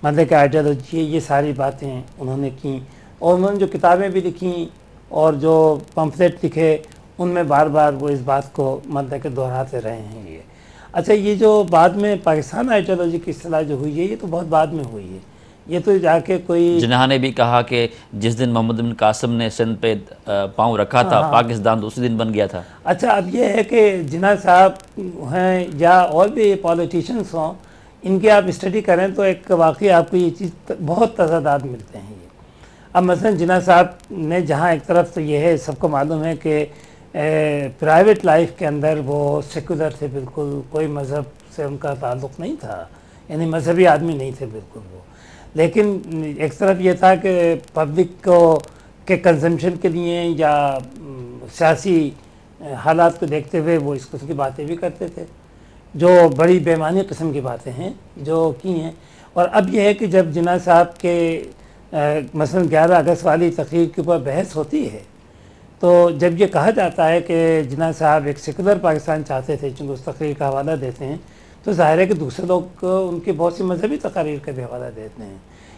مطلب کہ آئیڈیالوجی ہے، یہ ساری باتیں انہوں نے کیں اور انہوں نے جو کتابیں بھی لکھیں اور جو پمفلیٹ لکھے، ان میں بار بار وہ اس بات کو مطلب کہ دہراتے رہے ہیں یہ۔ اچھا یہ جو بعد میں پاکستان آئیڈیالوجی کی اصطلاح جو ہوئی ہے، یہ تو بہت بعد میں ہوئی ہے۔ یہ تو جا کے کوئی جنہا نے بھی کہا کہ جس دن محمد بن قاسم نے سندھ پہ پاؤں رکھا تھا پاکستان تو اسی دن بن گیا تھا۔ اچھا اب یہ ہے کہ جناح صاحب ہیں یا اور بھی پالیٹیشنس ہوں ان کی آپ اسٹڈی کریں تو ایک واقعی آپ کو یہ چیز بہت تضادات ملتے ہیں یہ۔ اب مثلا جناح صاحب نے جہاں ایک طرف تو یہ ہے سب کو معلوم ہے کہ پرائیویٹ لائف کے اندر وہ سیکولر تھے بالکل کوئی مذہب سے ان کا تعلق نہیں تھا یعنی مذہبی آدمی نہیں تھے بالکل وہ۔ لیکن ایک طرف یہ تھا کہ پبلک کو کے کنزمپشن کے لیے یا سیاسی حالات کو دیکھتے ہوئے وہ اس قسم کی باتیں بھی کرتے تھے، جو بڑی بیمانی قسم کی باتیں ہیں، جو کی ہیں۔ اور اب یہ ہے کہ جب جناح صاحب کے مثلا گیارہ اگست والی تقریر کے اوپر بحث ہوتی ہے، تو جب یہ کہا جاتا ہے کہ جناح صاحب ایک سیکولر پاکستان چاہتے تھے، چونکہ اس تقریر کا حوالہ دیتے ہیں تو ظاہر ہے کہ دوسرے لوگ ان کی بہت سی مذہبی تقاریر کا بھی حوالہ دیتے ہیں۔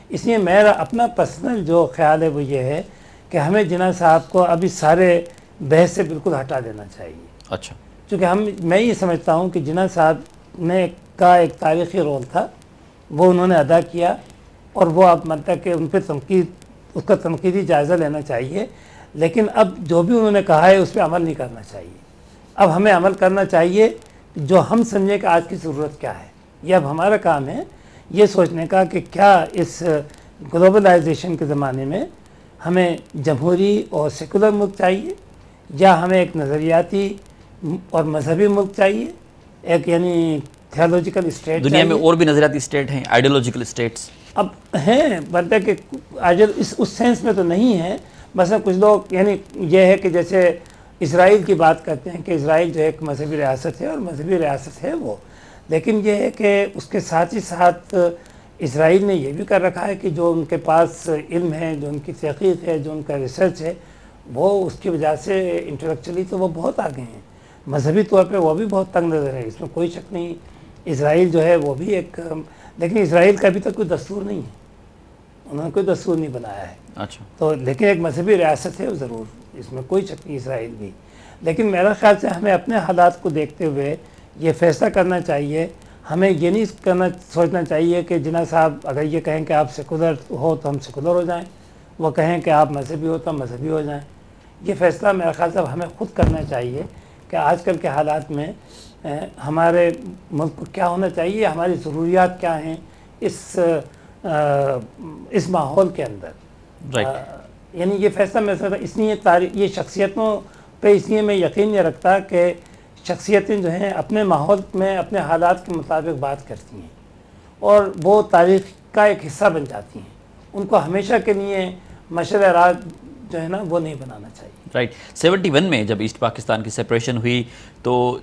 اس لیے میرا اپنا پرسنل جو خیال ہے وہ یہ ہے کہ ہمیں جناح صاحب کو ابھی سارے بحث سے بالکل ہٹا دینا چاہیے۔ اچھا۔ چونکہ ہم میں یہ سمجھتا ہوں کہ جناح صاحب نے کا ایک تاریخی رول تھا وہ انہوں نے ادا کیا اور وہ اب مطلب کہ ان پہ تنقید اس کا تنقیدی جائزہ لینا چاہیے۔ لیکن اب جو بھی انہوں نے کہا ہے اس پہ عمل نہیں کرنا چاہیے۔ اب ہمیں عمل کرنا چاہیے جو ہم سمجھیں کہ آج کی ضرورت کیا ہے۔ یہ اب ہمارا کام ہے یہ سوچنے کا کہ کیا اس گلوبلائزیشن کے زمانے میں ہمیں جمہوری اور سیکولر ملک چاہیے یا ہمیں ایک نظریاتی اور مذہبی ملک چاہیے ایک یعنی تھیولوجیکل اسٹیٹ دنیا میں اور بھی نظریاتی اسٹیٹ ہیں آئیڈیولوجیکل اسٹیٹس اب ہیں بلکہ کہ اس اس سینس میں تو نہیں ہے۔ مثلا کچھ لوگ یعنی یہ ہے کہ جیسے اسرائیل کی بات کرتے ہیں کہ اسرائیل جو ایک مذہبی ریاست ہے اور مذہبی ریاست ہے وہ۔ لیکن یہ ہے کہ اس کے ساتھ ہی ساتھ اسرائیل نے یہ بھی کر رکھا ہے کہ جو ان کے پاس علم ہے جو ان کی تحقیق ہے جو ان کا ریسرچ ہے وہ اس کی وجہ سے انٹلیکچولی تو وہ بہت آگے ہیں۔ مذہبی طور پہ وہ بھی بہت تنگ نظر ہے اس میں کوئی شک نہیں۔ اسرائیل جو ہے وہ بھی ایک لیکن اسرائیل کا ابھی تک کوئی دستور نہیں ہے۔ انہوں نے کوئی دستور نہیں بنایا ہے۔ اچھا۔ تو لیکن ایک مذہبی ریاست ہے ضرور۔ اس میں کوئی شک نہیں اسرائیل بھی۔ لیکن میرا خیال سے ہمیں اپنے حالات کو دیکھتے ہوئے یہ فیصلہ کرنا چاہیے۔ ہمیں یہ نہیں کرنا سوچنا چاہیے کہ جناح صاحب اگر یہ کہیں کہ آپ سیکولر ہو تو ہم سیکولر ہو جائیں۔ وہ کہیں کہ آپ مذہبی ہو تو ہم مذہبی ہو جائیں۔ یہ فیصلہ میرا خیال سے ہمیں خود کرنا چاہیے کہ آج کل کے حالات میں ہمارے ملک کو کیا ہونا چاہیے ہماری ضروریات کیا ہیں اس اس ماحول کے اندر۔ یعنی یہ فیصلہ میں اس لیے تاریخ یہ شخصیتوں پہ اس لیے میں یقین نہیں رکھتا کہ شخصیتیں جو ہیں اپنے ماحول میں، اپنے حالات کے مطابق بات کرتی ہیں اور وہ تاریخ کا ایک حصہ بن جاتی ہیں۔ ان کو ہمیشہ کے لیے مشرع راج جو ہے نا، وہ نہیں بنانا چاہیے۔ رائٹ سیونٹی ون میں جب ایسٹ پاکستان کی سپریشن ہوئی تو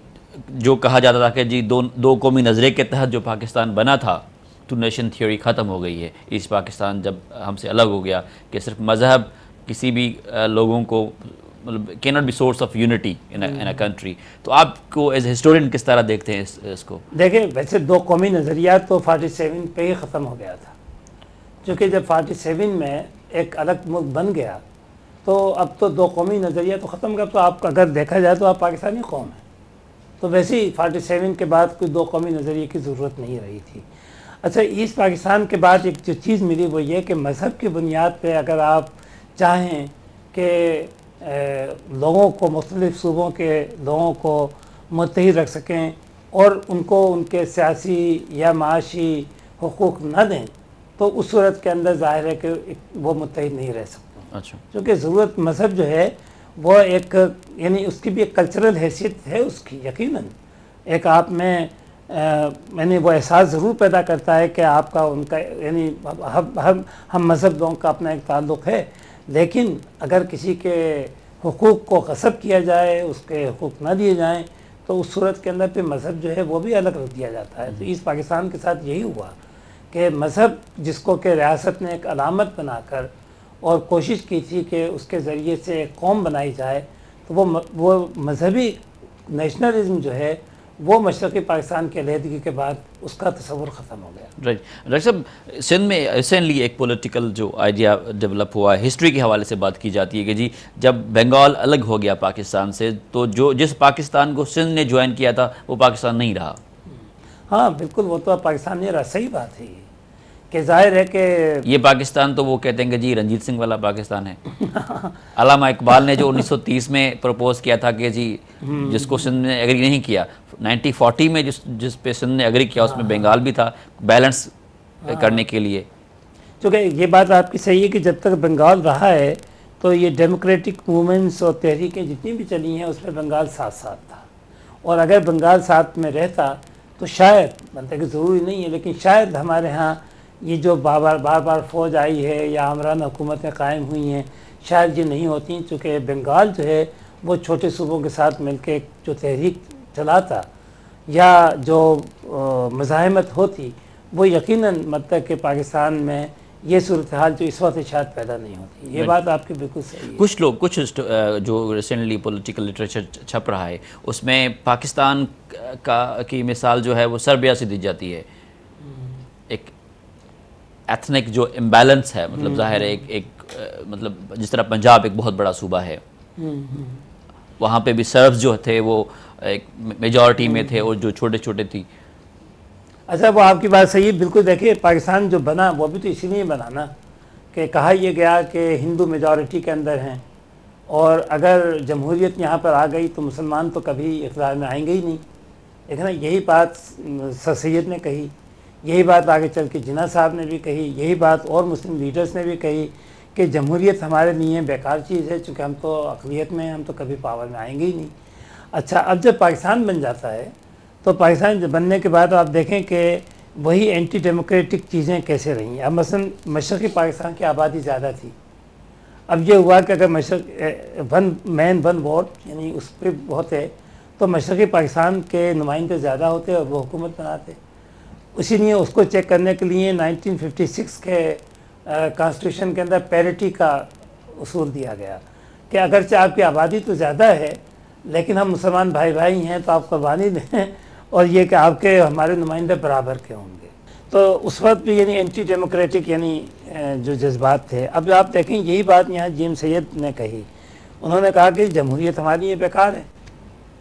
جو کہا جاتا تھا کہ جی دو دو قومی نظرے کے تحت جو پاکستان بنا تھا ٹو نیشن تھیوری ختم ہو گئی ہے۔ ایسٹ پاکستان جب ہم سے الگ ہو گیا کہ صرف مذہب کسی بھی لوگوں کو مطلب کی not be source of unity in country تو آپ کو ایز اے ہسٹورین کس طرح دیکھتے ہیں اس کو؟ دیکھیں، ویسے دو قومی نظریات تو فارٹی سیون پہ ہی ختم ہو گیا تھا۔ چونکہ جب فارٹی سیون میں ایک الگ ملک بن گیا، تو اب تو دو قومی نظریہ تو ختم کر، تو آپ اگر دیکھا جائے تو آپ پاکستانی قوم ہیں۔ تو ویسے ہی فارٹی سیون کے بعد کوئی دو قومی نظریے کی ضرورت نہیں رہی تھی۔ اچھا ایسٹ پاکستان کے بعد ایک جو چیز ملی وہ یہ کہ مذہب کی بنیاد پہ اگر آپ چاہیں کہ لوگوں کو مختلف صوبوں کے لوگوں کو متحد رکھ سکیں اور ان کو ان کے سیاسی یا معاشی حقوق نہ دیں تو اس صورت کے اندر ظاہر ہے کہ وہ متحد نہیں رہ سکتے۔ اچھا۔ کیونکہ ضرورت مذہب جو ہے وہ ایک یعنی اس کی بھی ایک کلچرل حیثیت ہے اس کی یقیناً۔ ایک آپ میں یعنی وہ احساس ضرور پیدا کرتا ہے کہ آپ کا ان کا یعنی ہم مذہب لوگوں کا اپنا ایک تعلق ہے۔ لیکن اگر کسی کے حقوق کو غصب کیا جائے، اس کے حقوق نہ دیے جائیں، تو اس صورت کے اندر پہ مذہب جو ہے وہ بھی الگ رکھ دیا جاتا ہے۔ تو اس پاکستان کے ساتھ یہی ہوا کہ مذہب جس کو کہ ریاست نے ایک علامت بنا کر اور کوشش کی تھی کہ اس کے ذریعے سے ایک قوم بنائی جائے، تو وہ وہ مذہبی نیشنلزم جو ہے وہ مشرقی پاکستان کے علیحدگی کے بعد اس کا تصور ختم ہو گیا۔ رائٹ ڈاکٹر صاحب سندھ میں ریسنٹلی ایک پولیٹیکل جو آئیڈیا ڈیولپ ہوا ہے ہسٹری کے حوالے سے بات کی جاتی ہے کہ جی جب بنگال الگ ہو گیا پاکستان سے تو جو جس پاکستان کو سندھ نے جوائن کیا تھا وہ پاکستان نہیں رہا۔ ہاں بالکل وہ تو پاکستان نہیں رہا صحیح بات ہے۔ یہ کہ ظاہر ہے کہ یہ پاکستان تو وہ کہتے ہیں کہ جی رنجیت سنگھ والا پاکستان ہے۔ علامہ اقبال نے جو انیس سو تیس میں پروپوز کیا تھا کہ جی جس کو سندھ نے اگری نہیں کیا نائنٹی فورٹی میں جس جس پہ سندھ نے اگری کیا اس میں بنگال بھی تھا بیلنس کرنے کے لیے۔ چونکہ یہ بات آپ کی صحیح ہے کہ جب تک بنگال رہا ہے تو یہ ڈیموکریٹک موومنٹس اور تحریکیں جتنی بھی چلی ہیں اس میں بنگال ساتھ ساتھ تھا۔ اور اگر بنگال ساتھ میں رہتا تو شاید بنتا کہ ضروری نہیں ہے لیکن شاید ہمارے ہاں یہ جو بار بار بار بار فوج آئی ہے یا عمران حکومتیں قائم ہوئی ہیں شاید یہ نہیں ہوتی چونکہ بنگال جو ہے وہ چھوٹے صوبوں کے ساتھ مل کے جو تحریک چلاتا یا جو مزاحمت ہوتی وہ یقیناً مطلب کہ پاکستان میں یہ صورتحال جو اس وقت شاید پیدا نہیں ہوتی۔ یہ بات آپ کی بالکل صحیح ہے۔ کچھ لوگ کچھ جو ریسنٹلی پولیٹیکل لٹریچر چھپ رہا ہے اس میں پاکستان کا کی مثال جو ہے وہ سربیا سے دی جاتی ہے۔ ایتھنک جو امبیلنس ہے مطلب ظاہر ہے ایک ایک مطلب جس طرح پنجاب ایک بہت بڑا صوبہ ہے۔ وہاں پہ بھی سرفز جو تھے وہ ایک میجورٹی میں تھے اور جو چھوٹے چھوٹے تھی۔ اچھا وہ آپ کی بات صحیح ہے۔ بالکل دیکھیے پاکستان جو بنا وہ بھی تو اسی لیے بنا نا کہ کہا یہ گیا کہ ہندو میجورٹی کے اندر ہیں۔ اور اگر جمہوریت یہاں پر آ گئی تو مسلمان تو کبھی اقتدار میں آئیں گے ہی نہیں۔ لیکن یہی بات سر سید نے کہی۔ یہی بات آگے چل کے جناح صاحب نے بھی کہی، یہی بات اور مسلم لیڈرز نے بھی کہی کہ جمہوریت ہمارے لیے بیکار چیز ہے، چونکہ ہم تو اقلیت میں ہیں، ہم تو کبھی پاور میں آئیں گے ہی نہیں۔ اچھا اب جب پاکستان بن جاتا ہے، تو پاکستان بننے کے بعد آپ دیکھیں کہ وہی اینٹی ڈیموکریٹک چیزیں کیسے رہی ہیں اب مثلا مشرقی پاکستان کی آبادی زیادہ تھی۔ اب یہ ہوا کہ اگر مشرق ون مین ون ووٹ یعنی اس پہ بہت ہے، تو مشرقی پاکستان کے نمائندے زیادہ ہوتے اور وہ حکومت بناتے۔ اسی لیے اس کو چیک کرنے کے لیے نائنٹین ففٹی سکس کے کانسٹیٹیوشن کے اندر پیرٹی کا اصول دیا گیا کہ اگرچہ آپ کی آبادی تو زیادہ ہے، لیکن ہم مسلمان بھائی بھائی ہیں تو آپ قربانی دیں اور یہ کہ آپ کے ہمارے نمائندے برابر کے ہوں گے۔ تو اس وقت بھی یعنی اینٹی ڈیموکریٹک یعنی جو جذبات تھے۔ اب آپ دیکھیں، یہی بات یہاں جی جیم سید نے کہی۔ انہوں نے کہا کہ جمہوریت ہماری یہ بیکار ہے۔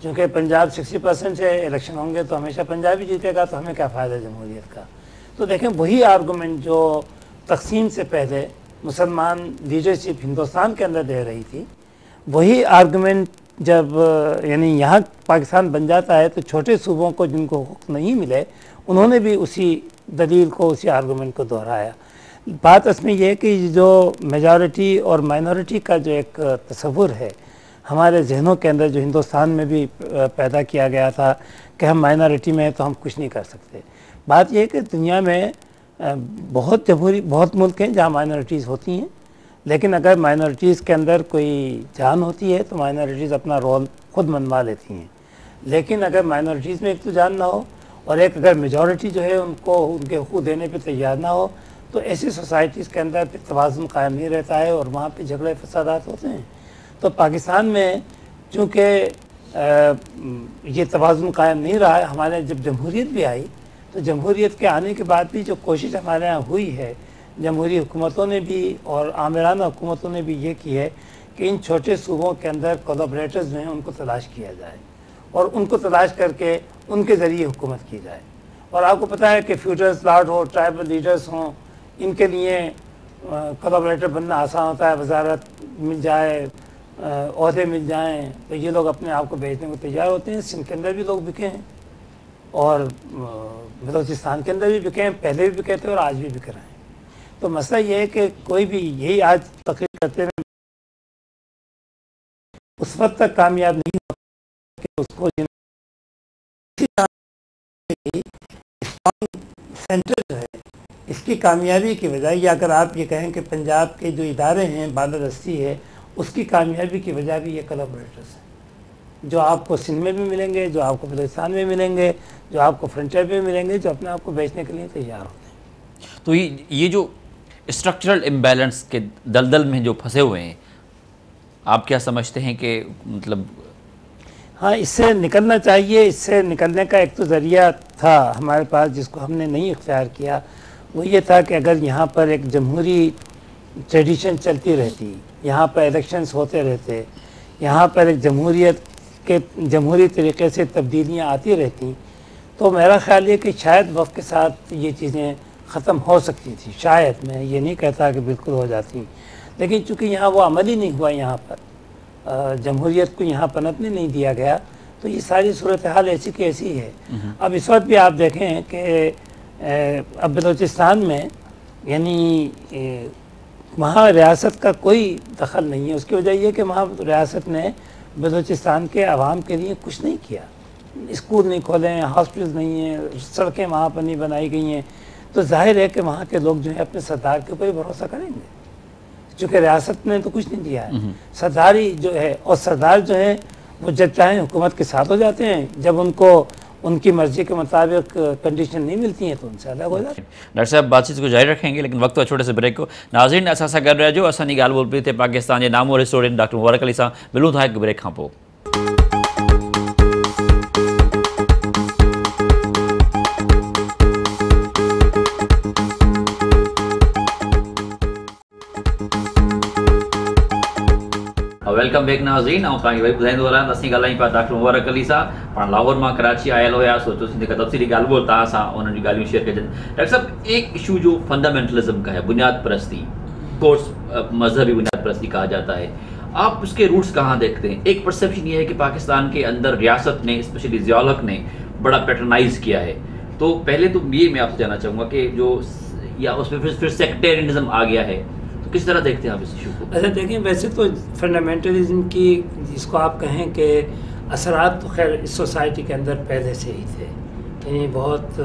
چونکہ پنجاب سکسٹی پرسنٹ سے الیکشن ہوں گے تو ہمیشہ پنجاب ہی جیتے گا تو ہمیں کیا فائدہ جمہوریت کا؟ تو دیکھیں وہی آرگومنٹ جو تقسیم سے پہلے مسلمان لیڈرشپ ہندوستان کے اندر دے رہی تھی، وہی آرگومنٹ جب یعنی یہاں پاکستان بن جاتا ہے تو چھوٹے صوبوں کو جن کو حقوق نہیں ملے، انہوں نے بھی اسی دلیل کو، اسی آرگومنٹ کو دہرایا۔ بات اس میں یہ کہ جو میجورٹی اور مائنورٹی کا جو ایک تصور ہے ہمارے ذہنوں کے اندر جو ہندوستان میں بھی پیدا کیا گیا تھا کہ ہم مائنارٹی میں ہیں تو ہم کچھ نہیں کر سکتے۔ بات یہ ہے کہ دنیا میں بہت جمہوری، بہت ملک ہیں جہاں مائنارٹیز ہوتی ہیں، لیکن اگر مائنارٹیز کے اندر کوئی جان ہوتی ہے تو مائنارٹیز اپنا رول خود منوا لیتی ہیں۔ لیکن اگر مائنارٹیز میں ایک تو جان نہ ہو اور ایک اگر میجورٹی جو ہے ان کو، ان کے حقوق دینے پہ تیار نہ ہو، تو ایسی سوسائٹیز کے اندر پھر توازن قائم نہیں رہتا ہے اور وہاں پہ جھگڑے، فسادات ہوتے ہیں۔ تو پاکستان میں چونکہ یہ توازن قائم نہیں رہا ہے ہمارے جب جمہوریت بھی آئی، تو جمہوریت کے آنے کے بعد بھی جو کوشش ہمارے یہاں ہوئی ہے، جمہوری حکومتوں نے بھی اور عامرانہ حکومتوں نے بھی یہ کی ہے کہ ان چھوٹے صوبوں کے اندر کولابریٹرز ہیں، ان کو تلاش کیا جائے اور ان کو تلاش کر کے ان کے ذریعے حکومت کی جائے۔ اور آپ کو پتہ ہے کہ فیوٹرز لاٹ ہو ٹرائبل لیڈرز ہوں، ان کے لیے کولابریٹر بننا آسان ہوتا ہے، وزارت مل جائے عہدے مل جائیں، تو یہ لوگ اپنے آپ کو بیچنے کو تیار ہوتے ہیں، سندھ کے اندر بھی لوگ بکے ہیں، اور بلوچستان کے اندر بھی بکے ہیں، پہلے بھی بکے تھے اور آج بھی بک رہے ہیں۔ تو مسئلہ یہ ہے کہ کوئی بھی یہی آج تقریر کرتے ہیں اس وقت تک کامیاب نہیں ہوتا کہ اس کو سینٹر جو ہے، اس کی کامیابی کی وجہ یا اگر آپ یہ کہیں کہ پنجاب کے جو ادارے ہیں بالادستی ہے اس کی کامیابی کی وجہ بھی یہ کلابریٹرس ہیں۔ جو آپ کو سندھ میں بھی ملیں گے جو آپ کو بلوچستان میں ملیں گے جو آپ کو فرنٹر میں ملیں گے جو اپنے آپ کو بیچنے کے لیے تیار ہوتے ہیں۔ تو یہ جو اسٹرکچرل امبیلنس کے دلدل میں جو پھنسے ہوئے ہیں آپ کیا سمجھتے ہیں کہ مطلب ہاں اس سے نکلنا چاہیے۔ اس سے نکلنے کا ایک تو ذریعہ تھا ہمارے پاس جس کو ہم نے نہیں اختیار کیا وہ یہ تھا کہ اگر یہاں پر ایک جمہوری ٹریڈیشن چلتی رہتی یہاں پر الیکشنز ہوتے رہتے یہاں پر ایک جمہوریت کے جمہوری طریقے سے تبدیلیاں آتی رہتی۔ تو میرا خیال یہ کہ شاید وقت کے ساتھ یہ چیزیں ختم ہو سکتی تھی شاید میں یہ نہیں کہتا کہ بالکل ہو جاتی۔ لیکن چونکہ یہاں وہ عمل ہی نہیں ہوا یہاں پر جمہوریت کو یہاں پنپنے نہیں دیا گیا تو یہ ساری صورتحال ایسی کی ایسی ہے۔ اب اس وقت بھی آپ دیکھیں کہ اب بلوچستان میں یعنی وہاں ریاست کا کوئی دخل نہیں ہے۔ اس کی وجہ یہ کہ وہاں ریاست نے بلوچستان کے عوام کے لیے کچھ نہیں کیا۔ اسکول نہیں کھولے ہیں ہاسپٹلز نہیں ہیں سڑکیں وہاں پر نہیں بنائی گئی ہیں۔ تو ظاہر ہے کہ وہاں کے لوگ جو ہے اپنے سردار کے اوپر ہی بھروسہ کریں گے۔ چونکہ ریاست نے تو کچھ نہیں دیا ہے۔ سرداری جو ہے اور سردار جو ہے وہ جب چاہیں حکومت کے ساتھ ہو جاتے ہیں۔ جب ان کو ان کی مرضی کے مطابق کنڈیشن نہیں ملتی ہیں تو ان سے الگ ہو جاتے ہیں ڈاکٹر صاحب، بات چیت کو جاری رکھیں گے، لیکن وقت چھوٹے سے بریک کو۔ ناظرین اساسا کر رہے جو اسانی گال بول پی تھے پاکستان کے نامور ہسٹورین ڈاکٹر مبارک علی صاحب۔ ملوں تھا ایک بریک کھاں پو۔ بیک ناظرین آن تاں بھائی بدھائیں دو رہا ہوں اسیں گالائیں پر داخل مبارک کر لیسا پان لاہور ماں کراچی آئل ہویا سوچو سندھے کا تفسیری گال بولتا سا انہوں نے گالیوں شیئر کر جن ڈاکٹر صاحب ایک ایشو جو فنڈامنٹلزم کا ہے بنیاد پرستی کورس مذہبی بنیاد پرستی کہا جاتا ہے آپ اس کے روٹس کہاں دیکھتے ہیں ایک پرسپشن یہ ہے کہ پاکستان کے اندر ریاست نے اسپیشلی زیولک نے بڑا پیٹرنائز کیا ہے تو پہلے تو یہ میں آپ سے جانا چاہوں گا کہ جو یا اس میں پھر سیکٹرینزم آ گیا ہے کس طرح دیکھتے ہیں آپ اس ایشو کو؟ اچھا دیکھیں، ویسے تو فنڈامنٹلزم کی جس کو آپ کہیں کہ اثرات تو خیر اس سوسائٹی کے اندر پہلے سے ہی تھے۔ یعنی بہت،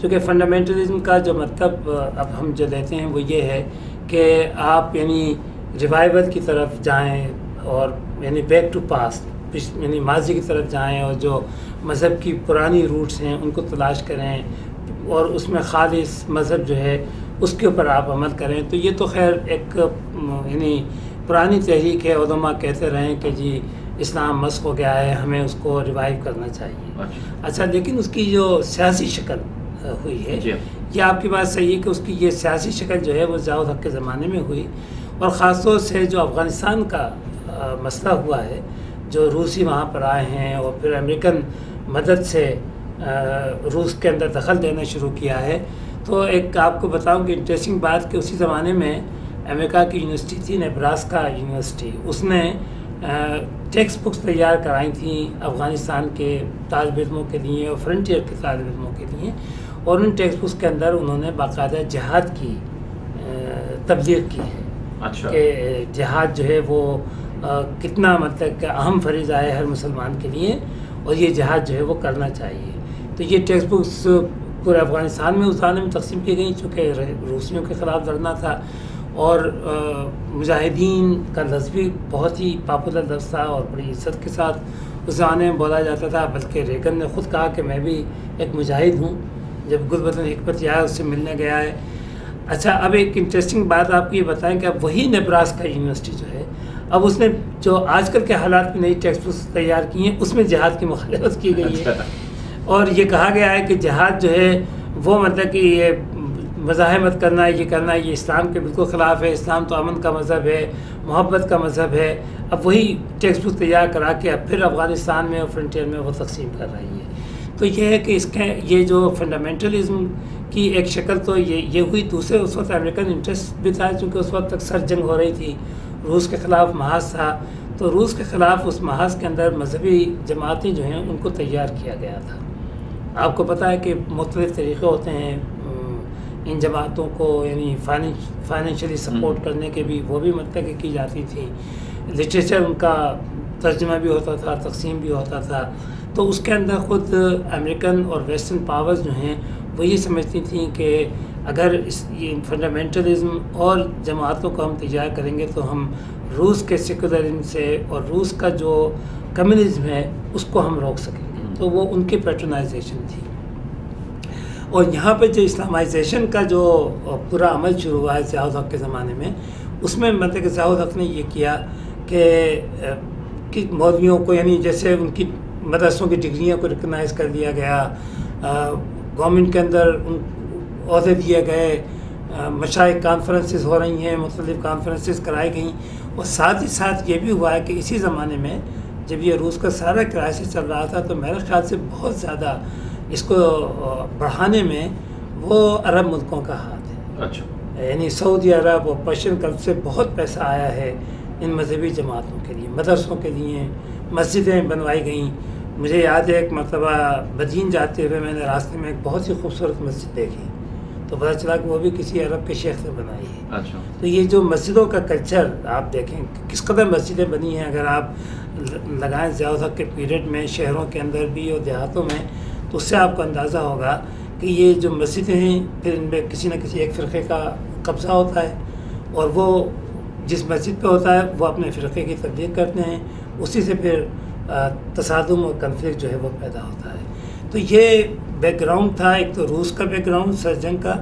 چونکہ فنڈامنٹلزم کا جو مطلب اب ہم جو لیتے ہیں، وہ یہ ہے کہ آپ یعنی ریوائول کی طرف جائیں اور یعنی بیک ٹو پاس یعنی ماضی کی طرف جائیں اور جو مذہب کی پرانی روٹس ہیں، ان کو تلاش کریں اور اس میں خالص مذہب جو ہے اس کے اوپر آپ عمل کریں۔ تو یہ تو خیر ایک یعنی پرانی تحریک ہے علماء کہتے رہیں کہ جی اسلام مسک ہو گیا ہے ہمیں اس کو ریوائیو کرنا چاہیے۔ اچھا۔, اچھا۔ لیکن اس کی جو سیاسی شکل ہوئی ہے جی۔ یہ آپ کی بات صحیح ہے کہ اس کی یہ سیاسی شکل جو ہے وہ ضیاء حق کے زمانے میں ہوئی۔ اور خاص طور سے جو افغانستان کا مسئلہ ہوا ہے جو روسی وہاں پر آئے ہیں اور پھر امریکن مدد سے روس کے اندر دخل دینا شروع کیا ہے تو ایک آپ کو بتاؤں کہ انٹرسٹنگ بات کہ اسی زمانے میں امریکہ کی یونیورسٹی تھی نبراسکا یونیورسٹی۔ اس نے ٹیکسٹ بکس تیار کرائی تھیں افغانستان کے طالب علموں کے لیے اور فرنٹیئر کے طالب علموں کے لیے۔ اور ان ٹیکسٹ بکس کے اندر انہوں نے باقاعدہ جہاد کی تبلیغ کی ہے۔ اچھا۔ کہ جہاد جو ہے وہ کتنا مطلب کہ اہم فریض آئے ہر مسلمان کے لیے اور یہ جہاد جو ہے وہ کرنا چاہیے۔ تو یہ ٹیکسٹ بکس پورے افغانستان میں اس میں تقسیم کی گئی، چونکہ روسیوں کے خلاف لڑنا تھا۔ اور مجاہدین کا لفظ بھی بہت ہی پاپولر لفظ تھا اور بڑی عزت کے ساتھ اس زمانے میں بولا جاتا تھا۔ بلکہ ریگن نے خود کہا کہ میں بھی ایک مجاہد ہوں۔ جب گلبتن حکمت آیا اس سے ملنے گیا ہے۔ اچھا اب ایک انٹرسٹنگ بات آپ کو یہ بتائیں کہ اب وہی نبراس کا یونیورسٹی جو ہے، اب اس نے جو آج کل کے حالات میں نئی ٹیکسٹ بکس تیار کی ہیں، اس میں جہاد کی مخالفت کی گئی ہے۔ اچھا۔ اور یہ کہا گیا ہے کہ جہاد جو ہے وہ مطلب کہ یہ مزاحمت کرنا، یہ کرنا، یہ اسلام کے بالکل خلاف ہے۔ اسلام تو امن کا مذہب ہے، محبت کا مذہب ہے۔ اب وہی ٹیکسٹ بک تیار کرا کے اب پھر افغانستان میں اور فرنٹیئر میں وہ تقسیم کر رہی ہے۔ تو یہ ہے کہ اس کے یہ جو فنڈامنٹلزم کی ایک شکل تو یہ یہ ہوئی۔ دوسرے اس وقت امریکن انٹرسٹ بھی تھا، چونکہ اس وقت تک سر جنگ ہو رہی تھی۔ روس کے خلاف محاذ تھا۔ تو روس کے خلاف اس محاذ کے اندر مذہبی جماعتیں جو ہیں، ان کو تیار کیا گیا تھا۔ آپ کو پتہ ہے کہ مختلف طریقے ہوتے ہیں ان جماعتوں کو یعنی فائنینشلی سپورٹ کرنے کے بھی وہ بھی مطلب کی جاتی تھی۔ لٹریچر ان کا ترجمہ بھی ہوتا تھا تقسیم بھی ہوتا تھا۔ تو اس کے اندر خود امریکن اور ویسٹرن پاورز جو ہیں وہ یہ سمجھتی تھیں کہ اگر اس یہ فنڈامنٹلزم اور جماعتوں کو ہم تجار کریں گے تو ہم روس کے سیکولرزم سے اور روس کا جو کمیونزم ہے اس کو ہم روک سکیں۔ تو وہ ان کی پیٹرنائزیشن تھی۔ اور یہاں پہ جو اسلامائزیشن کا جو پورا عمل شروع ہوا ہے زیاد حق کے زمانے میں، اس میں مطلب کہ زیاد حق نے یہ کیا کہ مولویوں کو یعنی جیسے ان کی مدرسوں کی ڈگریاں کو ریکنائز کر دیا گیا گورنمنٹ کے اندر ان عہدے دیے گئے مشائق کانفرنسز ہو رہی ہیں، مختلف کانفرنسز کرائی گئیں۔ اور ساتھ ہی ساتھ یہ بھی ہوا ہے کہ اسی زمانے میں جب یہ روس کا سارا کرائسس چل رہا تھا تو میرے خیال سے بہت زیادہ اس کو بڑھانے میں وہ عرب ملکوں کا ہاتھ ہے۔ اچھا۔ یعنی سعودی عرب اور پرشین کلب سے بہت پیسہ آیا ہے ان مذہبی جماعتوں کے لیے مدرسوں کے لیے مسجدیں بنوائی گئیں۔ مجھے یاد ہے ایک مرتبہ بدین جاتے ہوئے میں نے راستے میں ایک بہت ہی خوبصورت مسجد دیکھی۔ تو پتہ چلا کہ وہ بھی کسی عرب کے شیخ نے بنائی ہے۔ اچھا۔ تو یہ جو مسجدوں کا کلچر آپ دیکھیں کس قدر مسجدیں بنی ہیں؟ اگر آپ لگائیں زیادہ کے پیریڈ میں، شہروں کے اندر بھی اور دیہاتوں میں، تو اس سے آپ کو اندازہ ہوگا کہ یہ جو مسجدیں ہیں، پھر ان میں کسی نہ کسی ایک فرقے کا قبضہ ہوتا ہے اور وہ جس مسجد پہ ہوتا ہے، وہ اپنے فرقے کی تبدیل کرتے ہیں۔ اسی سے پھر تصادم اور کنفلکٹ جو ہے وہ پیدا ہوتا ہے۔ تو یہ بیک گراؤنڈ تھا، ایک تو روس کا بیک گراؤنڈ سر جنگ کا،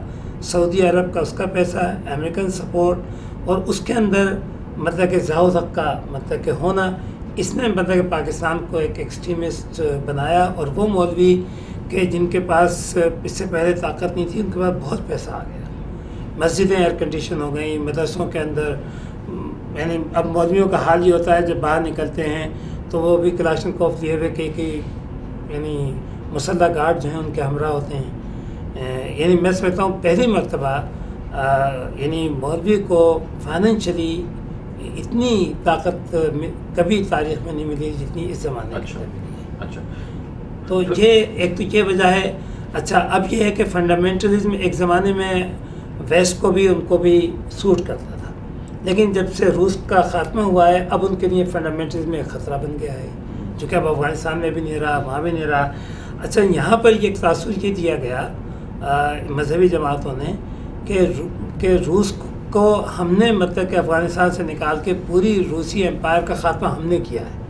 سعودی عرب کا اس کا پیسہ امریکن سپورٹ اور اس کے اندر مطلب کہ ضاؤ حق کا مطلب کہ ہونا۔ اس نے مطلب کہ پاکستان کو ایک ایکسٹریمسٹ بنایا اور وہ مولوی کہ جن کے پاس اس سے پہلے طاقت نہیں تھی، ان کے پاس بہت پیسہ آ گیا۔ مسجدیں ایئر کنڈیشن ہو گئیں، مدرسوں کے اندر یعنی اب مولویوں کا حال یہ ہوتا ہے جب باہر نکلتے ہیں تو وہ بھی کلاشن کوف لیے ہوئے کہ کہ یعنی مسلح گارڈ جو ہیں ان کے ہمراہ ہوتے ہیں۔ یعنی میں سمجھتا ہوں پہلی مرتبہ یعنی مولوی کو فائنینشلی اتنی طاقت کبھی تاریخ میں نہیں ملی جتنی اس زمانے اچھا میں اچھا۔ تو یہ ایک تو یہ وجہ ہے۔ اچھا اب یہ ہے کہ فنڈامنٹلزم ایک زمانے میں ویسٹ کو بھی ان کو بھی سوٹ کرتا تھا۔ لیکن جب سے روس کا خاتمہ ہوا ہے اب ان کے لیے فنڈامنٹلزم ایک خطرہ بن گیا ہے۔ جو کہ اب افغانستان میں بھی نہیں رہا وہاں بھی نہیں رہا۔ اچھا یہاں پر یہ تاثر یہ دیا گیا مذہبی جماعتوں نے کہ کہ روس کو ہم نے مطلب کہ افغانستان سے نکال کے پوری روسی امپائر کا خاتمہ ہم نے کیا ہے۔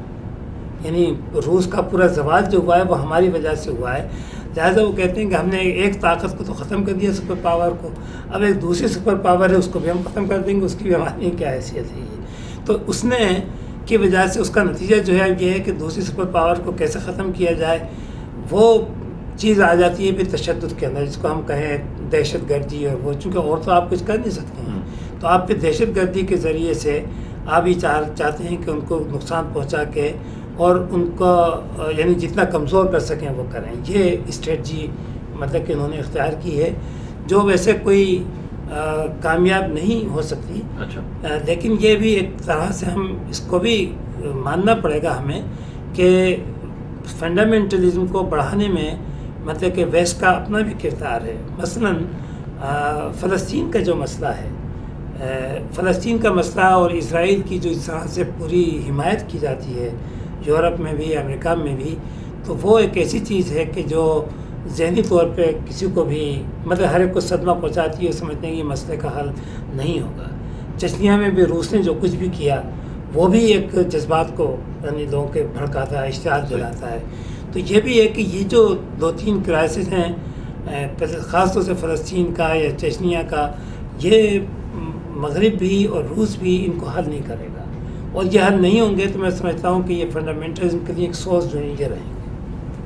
یعنی روس کا پورا زوال جو ہوا ہے وہ ہماری وجہ سے ہوا ہے۔ لہٰذا وہ کہتے ہیں کہ ہم نے ایک طاقت کو تو ختم کر دیا سپر پاور کو۔ اب ایک دوسری سپر پاور ہے، اس کو بھی ہم ختم کر دیں گے، اس کی بھی ہماری کیا حیثیت ہے یہ۔ تو اس نے کی وجہ سے اس کا نتیجہ جو ہے یہ ہے کہ دوسری سپر پاور کو کیسے ختم کیا جائے، وہ چیز آ جاتی ہے پھر تشدد کے اندر، جس کو ہم کہیں دہشت گردی اور وہ، چونکہ اور تو آپ کچھ کر نہیں سکتے ہیں۔ تو آپ پھر دہشت گردی کے ذریعے سے آپ ہی چاہ چاہتے ہیں کہ ان کو نقصان پہنچا کے اور ان کا یعنی جتنا کمزور کر سکیں وہ کریں۔ یہ اسٹریٹجی مطلب کہ انہوں نے اختیار کی ہے۔ جو ویسے کوئی کامیاب نہیں ہو سکتی اچھا۔ لیکن یہ بھی ایک طرح سے ہم اس کو بھی ماننا پڑے گا ہمیں کہ فنڈامنٹلزم کو بڑھانے میں مطلب کہ ویسٹ کا اپنا بھی کردار ہے۔ مثلا فلسطین کا جو مسئلہ ہے فلسطین کا مسئلہ اور اسرائیل کی جو اس طرح سے پوری حمایت کی جاتی ہے یورپ میں بھی امریکہ میں بھی تو وہ ایک ایسی چیز ہے کہ جو ذہنی طور پہ کسی کو بھی مطلب ہر ایک کو صدمہ پہنچاتی ہے سمجھتے ہیں کہ یہ مسئلے کا حل نہیں ہوگا۔ چچنیا میں بھی روس نے جو کچھ بھی کیا وہ بھی ایک جذبات کو یعنی لوگوں کے بھڑکاتا ہے اشتہار دلاتا ہے۔ تو یہ بھی ہے کہ یہ جو دو تین کرائسس ہیں خاص طور سے فلسطین کا یا چچنیا کا یہ مغرب بھی اور روس بھی ان کو حل نہیں کرے گا۔ اور یہ حل نہیں ہوں گے تو میں سمجھتا ہوں کہ یہ فنڈامنٹلزم کے لیے ایک سورس جو ہے یہ رہیں گے۔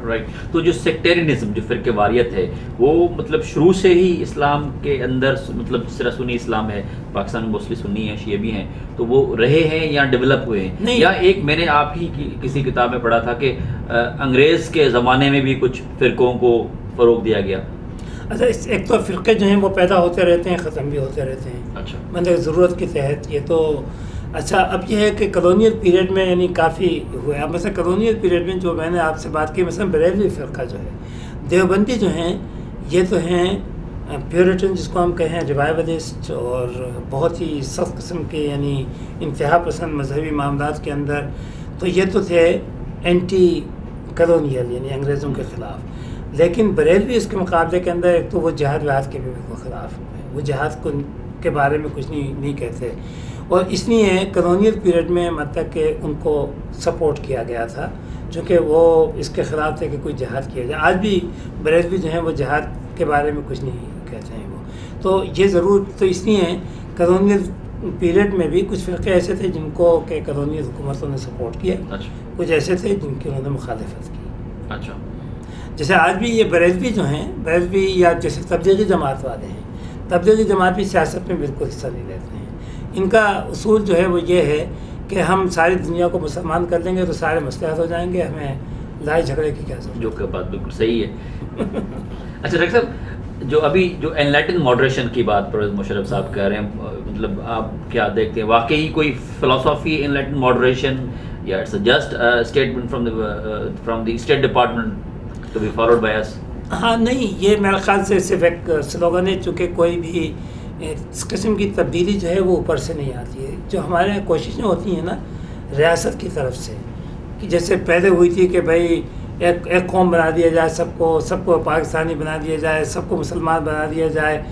رائٹ تو جو سیکٹیرینزم جو فرقے واریت ہے وہ مطلب شروع سے ہی اسلام کے اندر مطلب جس طرح سنی اسلام ہے پاکستان میں موسٹلی سنی ہیں شیعہ بھی ہیں تو وہ رہے ہیں یا ڈیولپ ہوئے ہیں؟ نہیں۔ یا ایک میں نے آپ ہی کسی کتاب میں پڑھا تھا کہ انگریز کے زمانے میں بھی کچھ فرقوں کو فروغ دیا گیا۔ اچھا اس ایک تو فرقے جو ہیں وہ پیدا ہوتے رہتے ہیں ختم بھی ہوتے رہتے ہیں۔ اچھا۔ مطلب ضرورت کے تحت یہ تو اچھا اب یہ ہے کہ کلونیل پیریڈ میں یعنی کافی ہوئے۔ اب مثلا کلونیل پیریڈ میں جو میں نے آپ سے بات کی مثلا بریلوی فرقہ جو ہے دیوبندی جو ہیں یہ تو ہیں پیورٹن جس کو ہم کہیں ریوائولسٹ اور بہت ہی سخت قسم کے یعنی انتہا پسند مذہبی معاملات کے اندر۔ تو یہ تو تھے اینٹی کلونیل یعنی انگریزوں کے خلاف۔ لیکن بریلوی اس کے مقابلے کے اندر ایک تو وہ جہاد وہاد کے بھی خلاف وہ جہاد کو کے بارے میں کچھ نہیں نہیں کہتے۔ اور اس لیے کلونیل پیریڈ میں مطلب کہ ان کو سپورٹ کیا گیا تھا چونکہ وہ اس کے خلاف تھے کہ کوئی جہاد کیا جائے۔ آج بھی بریلوی جو ہیں وہ جہاد کے بارے میں کچھ نہیں کہتے ہیں وہ۔ تو یہ ضرور تو اس لیے کلونیل پیریڈ میں بھی کچھ فرقے ایسے تھے جن کو کہ کلونیل حکومتوں نے سپورٹ کیا۔ اچھا۔ کچھ ایسے تھے جن کی انہوں نے مخالفت کی۔ اچھا۔ جیسے آج بھی یہ بریلوی جو ہیں، بریلوی یا جیسے تبلیغی جماعت والے ہیں، تبلیغی جماعت بھی سیاست میں بالکل حصہ نہیں لیتے ہیں۔ ان کا اصول جو ہے وہ یہ ہے کہ ہم ساری دنیا کو مسلمان کر دیں گے تو سارے مسئلے حل ہو جائیں گے، ہمیں لڑائی جھگڑے کی کیا ضرورت جو کہ بات بالکل صحیح ہے۔ اچھا ڈاکٹر صاحب، جو ابھی جو انلائٹن ماڈریشن کی بات پرویز مشرف صاحب کہہ رہے ہیں مطلب آپ کیا دیکھتے ہیں؟ واقعی کوئی فلاسفی انلائٹن ماڈریشن یا it's just statement from from the state department to be followed by us ہاں نہیں، یہ میرے خیال سے صرف ایک سلوگن ہے، چونکہ کوئی بھی اس قسم کی تبدیلی جو ہے وہ اوپر سے نہیں آتی ہے۔ جو ہمارے یہاں کوششیں ہوتی ہیں نا، ریاست کی طرف سے، کہ جیسے پہلے ہوئی تھی کہ بھائی، ایک ایک قوم بنا دیا جائے سب کو سب کو پاکستانی بنا دیا جائے، سب کو مسلمان بنا دیا جائے۔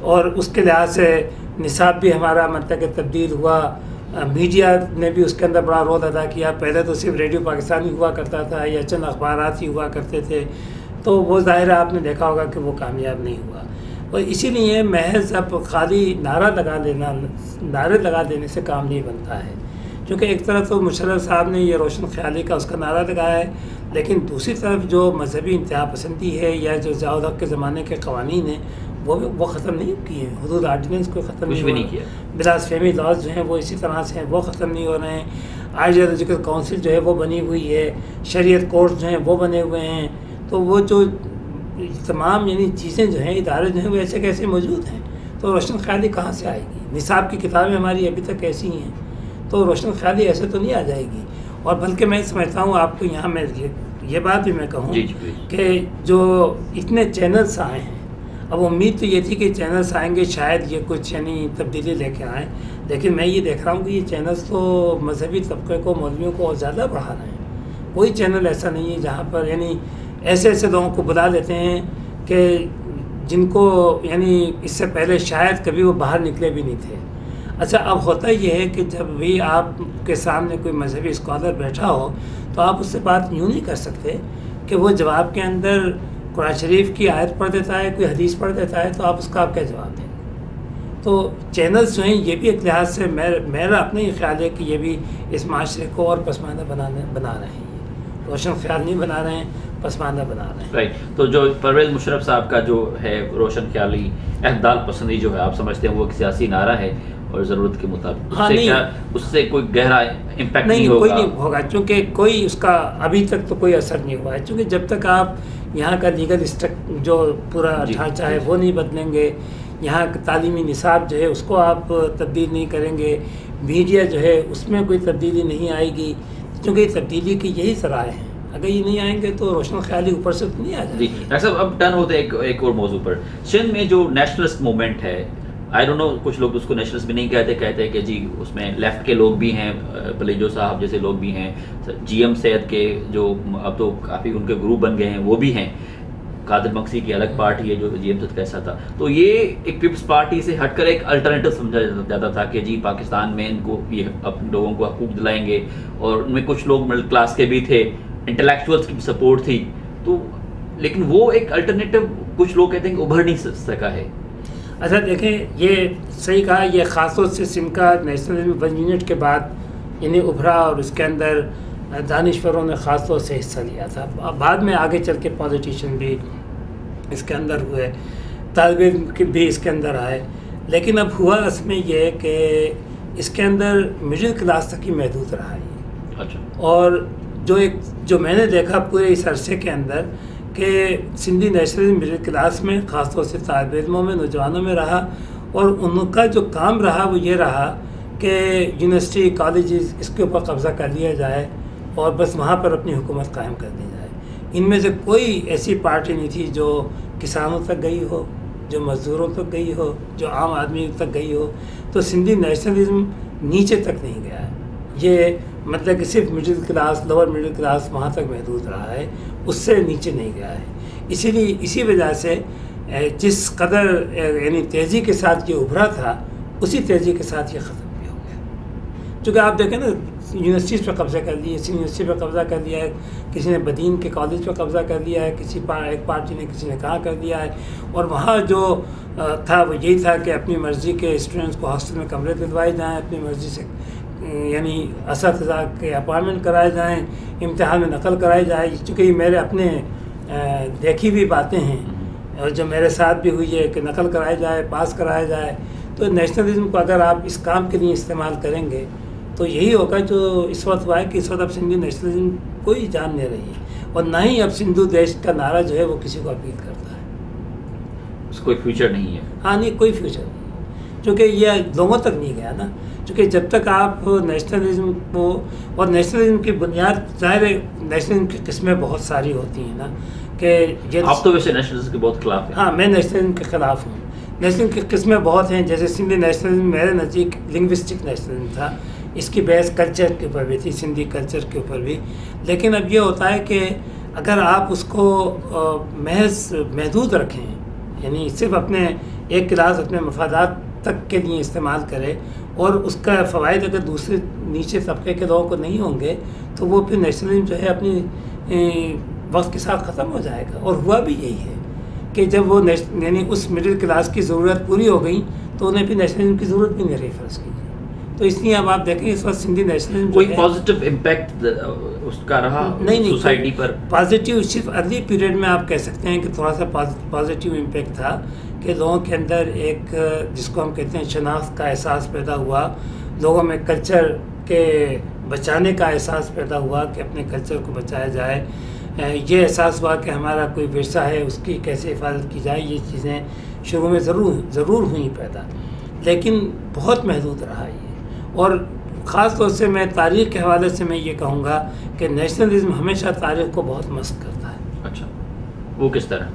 اور اس کے لحاظ سے نصاب بھی ہمارا مطلب کہ تبدیل ہوا۔ میڈیا نے بھی اس کے اندر بڑا رول ادا کیا۔ پہلے تو صرف ریڈیو پاکستانی ہوا کرتا تھا، یا چند اخبارات ہی ہوا کرتے تھے۔ تو وہ ظاہر آپ نے دیکھا ہوگا کہ وہ کامیاب نہیں ہوا۔ اور اسی لیے محض اب خالی نعرہ لگا دینا، نعرے لگا دینے سے کام نہیں بنتا ہے۔ کیونکہ ایک طرف تو مشرف صاحب نے یہ روشن خیالی کا اس کا نعرہ لگایا ہے، لیکن دوسری طرف جو مذہبی انتہا پسندی ہے، یا جو ضیاء الحق کے زمانے کے قوانین ہیں وہ بھی وہ ختم نہیں کیے حدود آرڈیننس کو ختم کچھ بھی نہیں کیا۔ بلاس فیمی لاز جو ہیں وہ اسی طرح سے ہیں وہ ختم نہیں ہو رہے ہیں۔ آئی جیولوجیکل کونسل جو ہے وہ بنی ہوئی ہے۔ شریعت کورٹس جو ہیں وہ بنے ہوئے ہیں۔ تو وہ جو تمام یعنی چیزیں جو ہیں ادارے جو ہیں وہ ایسے کیسے موجود ہیں؟ تو روشن خیالی کہاں سے آئے گی؟ نصاب کی کتابیں ہماری ابھی تک ایسی ہیں۔ تو روشن خیالی ایسے تو نہیں آ جائے گی۔ اور بلکہ میں سمجھتا ہوں آپ کو یہاں میں یہ بات بھی میں کہوں جی جی کہ جو اتنے چینلس آئے ہیں اب امید تو یہ تھی کہ چینلس آئیں گے، شاید یہ کچھ یعنی تبدیلی لے کے آئیں۔ لیکن میں یہ دیکھ رہا ہوں کہ یہ چینلس تو مذہبی طبقے کو، مولویوں کو اور زیادہ بڑھا رہے ہیں۔ کوئی چینل ایسا نہیں ہے جہاں پر یعنی ایسے ایسے لوگوں کو بلا لیتے ہیں کہ جن کو یعنی اس سے پہلے شاید کبھی وہ باہر نکلے بھی نہیں تھے۔ اچھا اب ہوتا یہ ہے کہ جب بھی آپ کے سامنے کوئی مذہبی اسکالر بیٹھا ہو تو آپ اس سے بات یوں نہیں کر سکتے کہ وہ جواب کے اندر قرآن شریف کی آیت پڑھ دیتا ہے کوئی حدیث پڑھ دیتا ہے تو آپ اس کا آپ کیا جواب دیں؟ تو چینلز جو ہیں یہ بھی ایک لحاظ سے میرا اپنا ہی خیال ہے کہ یہ بھی اس معاشرے کو اور پسماندہ بنانے بنا رہے ہیں۔ روشن خیال نہیں بنا رہے ہیں پسماندہ بنا رہے ہیں۔ رائٹ تو جو پرویز مشرف صاحب کا جو ہے روشن خیالی اعتدال پسندی جو ہے آپ سمجھتے ہیں وہ ایک سیاسی نعرہ ہے اور ضرورت کے مطابق۔ ہاں اس سے کوئی گہرا امپیکٹ نہیں نہیں کوئی ہوگا؟ نہیں ہوگا چونکہ کوئی اس کا ابھی تک تو کوئی اثر نہیں ہوا ہے۔ چونکہ جب تک آپ یہاں کا لیگل جو پورا جی، ڈھانچہ ہے جی۔ وہ نہیں بدلیں گے۔ یہاں کا تعلیمی نصاب جو ہے اس کو آپ تبدیل نہیں کریں گے۔ میڈیا جو ہے اس میں کوئی تبدیلی نہیں آئے گی یہ تبدیلی کی یہی ذرائع ہیں اگر یہ نہیں آئیں گے تو روشن خیالی اوپر سے نہیں آ جی جائے۔ گی ڈاکٹر صاحب اب ٹرن ہوتے ہیں ایک ایک اور موضوع پر۔ سندھ میں جو نیشنلسٹ موومنٹ ہے آئی ڈونٹ نو کچھ لوگ اس کو نیشنلسٹ بھی نہیں کہتے کہتے کہ جی اس میں لیفٹ کے لوگ بھی ہیں، پلیجو صاحب جیسے لوگ بھی ہیں جی ایم سید کے جو اب تو کافی ان کے گروپ بن گئے ہیں، وہ بھی ہیں۔ قادر مقصی کی الگ پارٹی ہے جو جی ایم سید کیسا تھا۔ تو یہ ایک پیپلز پارٹی سے ہٹ کر ایک الٹرنیٹو سمجھا جاتا تھا کہ جی پاکستان میں ان کو یہ اپنے لوگوں کو حقوق دلائیں گے۔ اور ان میں کچھ لوگ مڈل کلاس کے بھی تھے انٹلیکچوئلس کی بھی سپورٹ تھی۔ تو لیکن وہ ایک الٹرنیٹو کچھ لوگ کہتے ہیں کہ ابھر نہیں سکا ہے۔ اچھا دیکھیں یہ صحیح کہا یہ خاص طور سے سمکا نیشنل ون یونٹ کے بعد یعنی ابھرا اور اس کے اندر دانشوروں نے خاص طور سے حصہ لیا تھا۔ بعد میں آگے چل کے پالیٹیشین بھی اس کے اندر ہوئے طالب علم بھی اس کے اندر آئے۔ لیکن اب ہوا اس میں یہ کہ اس کے اندر مڈل کلاس تک ہی محدود رہا یہ۔ اچھا۔ اور جو ایک جو میں نے دیکھا پورے اس عرصے کے اندر کہ سندھی نیشنل مڈل کلاس میں، خاص طور سے طالب علموں میں، نوجوانوں میں رہا اور ان کا جو کام رہا وہ یہ رہا کہ یونیورسٹی، کالجز اس کے اوپر قبضہ کر لیا جائے اور بس وہاں پر اپنی حکومت قائم کر دی جائے۔ ان میں سے کوئی ایسی پارٹی نہیں تھی جو کسانوں تک گئی ہو، جو مزدوروں تک گئی ہو، جو عام آدمی تک گئی ہو۔ تو سندھی نیشنلزم نیچے تک نہیں گیا۔ ہے یہ مطلب کہ صرف middle class lower middle class وہاں تک محدود رہا ہے، اس سے نیچے نہیں گیا ہے۔ اسی لیے اسی وجہ سے جس قدر یعنی تیزی کے ساتھ یہ ابھرا تھا، اسی تیزی کے ساتھ یہ ختم بھی ہو گیا۔ چونکہ آپ دیکھیں نا، یونیورسٹیز پہ قبضہ کر لیا، کسی یونیورسٹی پہ قبضہ کر لیا ہے، کسی نے بدین کے کالج پہ قبضہ کر لیا ہے، کسی پا، ایک پارٹی جی نے کسی نے کہاں کر دیا ہے۔ اور وہاں جو تھا، وہ یہی تھا کہ اپنی مرضی کے اسٹوڈنٹس کو ہاسٹل میں کمرے دلوائے جائیں، اپنی مرضی سے یعنی اساتذہ کے اپائنمنٹ کرائے جائیں امتحان میں نقل کرائی جائے چونکہ یہ میرے اپنے دیکھی ہوئی باتیں ہیں۔ اور جو میرے ساتھ بھی ہوئی ہے کہ نقل کرائی جائے پاس کرایا جائے تو نیشنلزم کو اگر آپ اس کام کے لیے استعمال کریں گے تو یہی ہوگا جو اس وقت ہوا ہے کہ اس وقت اب سندھی نیشنلزم کوئی جان نہیں رہی ہے۔ اور نہ ہی اب سندھو دیش کا نعرہ جو ہے وہ کسی کو اپیل کرتا ہے۔ اس کوئی فیوچر نہیں ہے۔ ہاں نہیں کوئی فیوچر نہیں چونکہ یہ لوگوں تک نہیں گیا نا۔ چونکہ جب تک آپ نیشنلزم کو اور نیشنلزم کی بنیاد ظاہر ہے نیشنلزم کی قسمیں بہت ساری ہوتی ہیں نا کہ آپ تو ویسے نیشنلزم کے بہت خلاف ہیں۔ ہاں میں نیشنلزم کے خلاف ہوں۔ نیشنل کی قسمیں بہت ہیں جیسے سندھی نیشنلزم میرے نزدیک لنگوسٹک نیشنلزم تھا۔ اس کی بحث کلچر کے اوپر بھی تھی سندھی کلچر کے اوپر بھی۔ لیکن اب یہ ہوتا ہے کہ اگر آپ اس کو محض محدود رکھیں یعنی صرف اپنے ایک کلاس اپنے مفادات تک کے لیے استعمال کرے اور اس کا فوائد اگر دوسرے نیچے طبقے کے لوگوں کو نہیں ہوں گے تو وہ پھر نیشنلزم جو ہے اپنی وقت کے ساتھ ختم ہو جائے گا۔ اور ہوا بھی یہی ہے کہ جب وہ یعنی اس مڈل کلاس کی ضرورت پوری ہو گئی تو انہیں پھر نیشنلزم کی ضرورت بھی نہیں رہی فرض کی تو اس لیے اب آپ دیکھیں اس وقت سندھی نیشنلزم کوئی پازیٹیو امپیکٹ اس کا رہا نہیں نہیں سوسائٹی پر؟ پازیٹیو صرف ارلی پیریڈ میں آپ کہہ سکتے ہیں کہ تھوڑا سا پازیٹیو امپیکٹ تھا۔ کہ لوگوں کے اندر ایک، جس کو ہم کہتے ہیں شناخت کا احساس پیدا ہوا، لوگوں میں کلچر کے بچانے کا احساس پیدا ہوا کہ اپنے کلچر کو بچایا جائے۔ یہ احساس ہوا کہ ہمارا کوئی ورثہ ہے، اس کی کیسے حفاظت کی جائے، یہ چیزیں شروع میں ضرور ضرور ہوئیں پیدا۔ لیکن بہت محدود رہا یہ۔ اور خاص طور سے میں تاریخ کے حوالے سے میں یہ کہوں گا کہ نیشنلزم ہمیشہ تاریخ کو بہت مسق کرتا ہے۔ اچھا۔ وہ کس طرح؟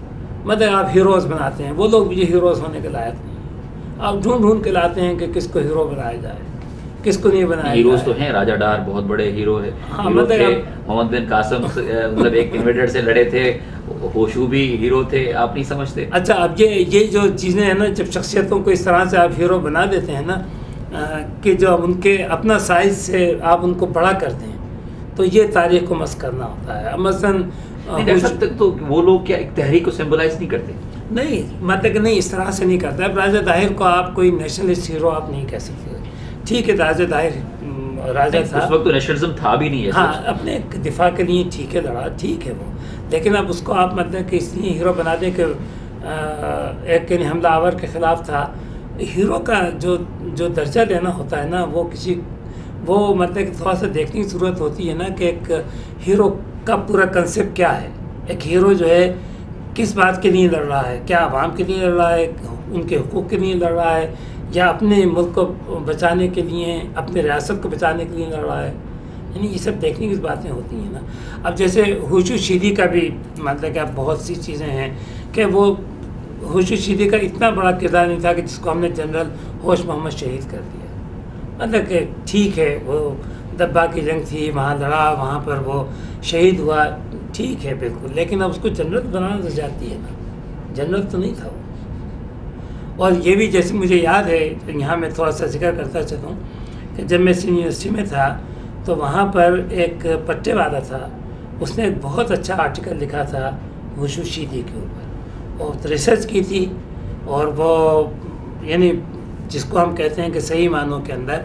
مطلب آپ ہیروز بناتے ہیں وہ لوگ یہ ہیروز ہونے کے لائق نہیں آپ ڈھونڈ ڈھونڈ کے لاتے ہیں کہ کس کو ہیرو بنایا جائے کس کو نہیں بنایا ہیروز تو ہیں راجہ ڈار بہت بڑے ہیرو ہے ہاں محمد بن قاسم مطلب ایک انویٹر سے لڑے تھے ہوشو بھی ہیرو تھے آپ نہیں سمجھتے؟ اچھا اب یہ یہ جو چیزیں ہیں نا جب شخصیتوں کو اس طرح سے آپ ہیرو بنا دیتے ہیں نا کہ جو ان کے اپنا سائز سے آپ ان کو بڑا کرتے ہیں تو یہ تاریخ کو مس کرنا ہوتا ہے۔ مثلاً تو وہ لوگ کیا ایک تحریک کو سمبلائز نہیں کرتے؟ نہیں مطلب کہ نہیں اس طرح سے نہیں کرتا اب راجہ طاہر کو آپ کوئی نیشنلسٹ ہیرو آپ نہیں کہہ سکتے۔ ٹھیک ہے راجہ طاہر راجہ تھا۔ اس وقت نیشنلزم تھا بھی نہیں ہاں اپنے دفاع کے لیے ٹھیک ہے لڑا ٹھیک ہے وہ۔ لیکن اب اس کو آپ مطلب کہ اس لیے ہیرو بنا دیں کہ ایک یعنی حملہ آور کے خلاف تھا۔ ہیرو کا جو جو درجہ دینا ہوتا ہے نا وہ کسی وہ مطلب کہ تھوڑا سا دیکھنے کی ضرورت ہوتی ہے نا کہ ایک ہیرو کا پورا کنسیپٹ کیا ہے؟ ایک ہیرو جو ہے، کس بات کے لیے لڑ رہا ہے؟ کیا عوام کے لیے لڑ رہا ہے؟ ان کے حقوق کے لیے لڑ رہا ہے؟ یا اپنے ملک کو بچانے کے لیے، اپنے ریاست کو بچانے کے لیے لڑ رہا ہے؟ یعنی یہ سب دیکھنے کی باتیں ہوتی ہیں نا۔ اب جیسے ہوشو شیدی کا بھی مطلب کہ اب بہت سی چیزیں ہیں کہ وہ ہوشو شیدی کا اتنا بڑا کردار نہیں تھا کہ جس کو ہم نے جنرل ہوش محمد شہید کر دیا۔ مطلب کہ ٹھیک ہے، وہ دبا کی جنگ تھی، وہاں لڑا، وہاں پر وہ شہید ہوا۔ ٹھیک ہے، بالکل۔ لیکن اب اس کو جنرل بنانا تو جاتی ہے نا۔ جنرل تو نہیں تھا وہ۔ اور یہ بھی جیسے مجھے یاد ہے یہاں میں تھوڑا سا ذکر کرتا چلوں کہ جب میں سین یونیورسٹی میں تھا، تو وہاں پر ایک پٹے والا تھا۔ اس نے ایک بہت اچھا آرٹیکل لکھا تھا وشو شیدی کے اوپر۔ اور ریسرچ کی تھی اور وہ یعنی جس کو ہم کہتے ہیں کہ صحیح معنوں کے اندر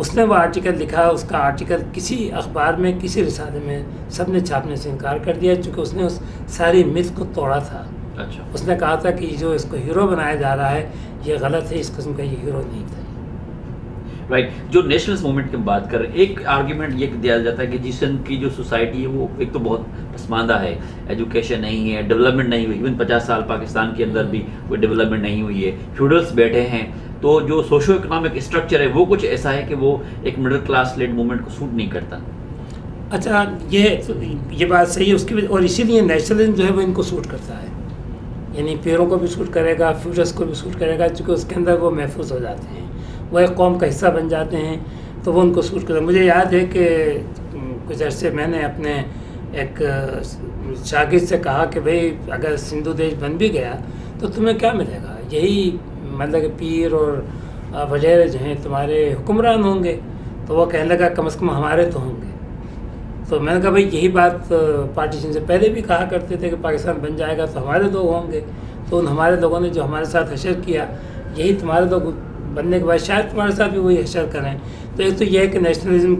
اس نے وہ آرٹیکل لکھا اس کا آرٹیکل کسی اخبار میں کسی رسالے میں سب نے چھاپنے سے انکار کر دیا چونکہ اس نے اس ساری مت کو توڑا تھا۔ اچھا۔ اس نے کہا تھا کہ جو اس کو ہیرو بنایا جا رہا ہے یہ غلط ہے اس قسم کا یہ ہیرو نہیں تھا۔ رائٹ جو نیشنلز موومنٹ کی بات کر ایک آرگیومنٹ یہ دیا جاتا ہے کہ جس کی جو سوسائٹی ہے وہ ایک تو بہت پسماندہ ہے۔ ایجوکیشن نہیں ہے ڈیولپمنٹ نہیں ہوئی۔ ایون پچاس سال پاکستان کے اندر بھی کوئی ڈیولپمنٹ نہیں ہوئی ہے۔ فیوڈلس بیٹھے ہیں۔ تو جو سوشو اکنامک اسٹرکچر ہے وہ کچھ ایسا ہے کہ وہ ایک مڈل کلاس لیڈ موومنٹ کو سوٹ نہیں کرتا۔ اچھا یہ یہ بات صحیح ہے، اس کی اور اسی لیے نیشنلزم جو ہے وہ ان کو سوٹ کرتا ہے۔ یعنی پیروں کو بھی سوٹ کرے گا فیوچرس کو بھی سوٹ کرے گا، چونکہ اس کے اندر وہ محفوظ ہو جاتے ہیں۔ وہ ایک قوم کا حصہ بن جاتے ہیں، تو وہ ان کو سوٹ کرے مجھے یاد ہے کہ کچھ عرصے میں نے اپنے ایک شاگرد سے کہا کہ بھئی اگر سندھو دیش بن بھی گیا تو تمہیں کیا ملے گا؟ یہی مطلب کہ پیر اور وغیرہ جو ہیں تمہارے حکمران ہوں گے، تو وہ کہنے لگا کم از کم ہمارے تو ہوں گے۔ تو میں نے کہا بھائی، یہی بات پارٹیشن سے پہلے بھی کہا کرتے تھے کہ پاکستان بن جائے گا تو ہمارے لوگ ہوں گے۔ تو ان ہمارے لوگوں نے جو ہمارے ساتھ حشر کیا، یہی تمہارے لوگ بننے کے بعد شاید تمہارے ساتھ بھی وہی حشر کریں۔ تو ایک تو یہ ہے کہ نیشنلزم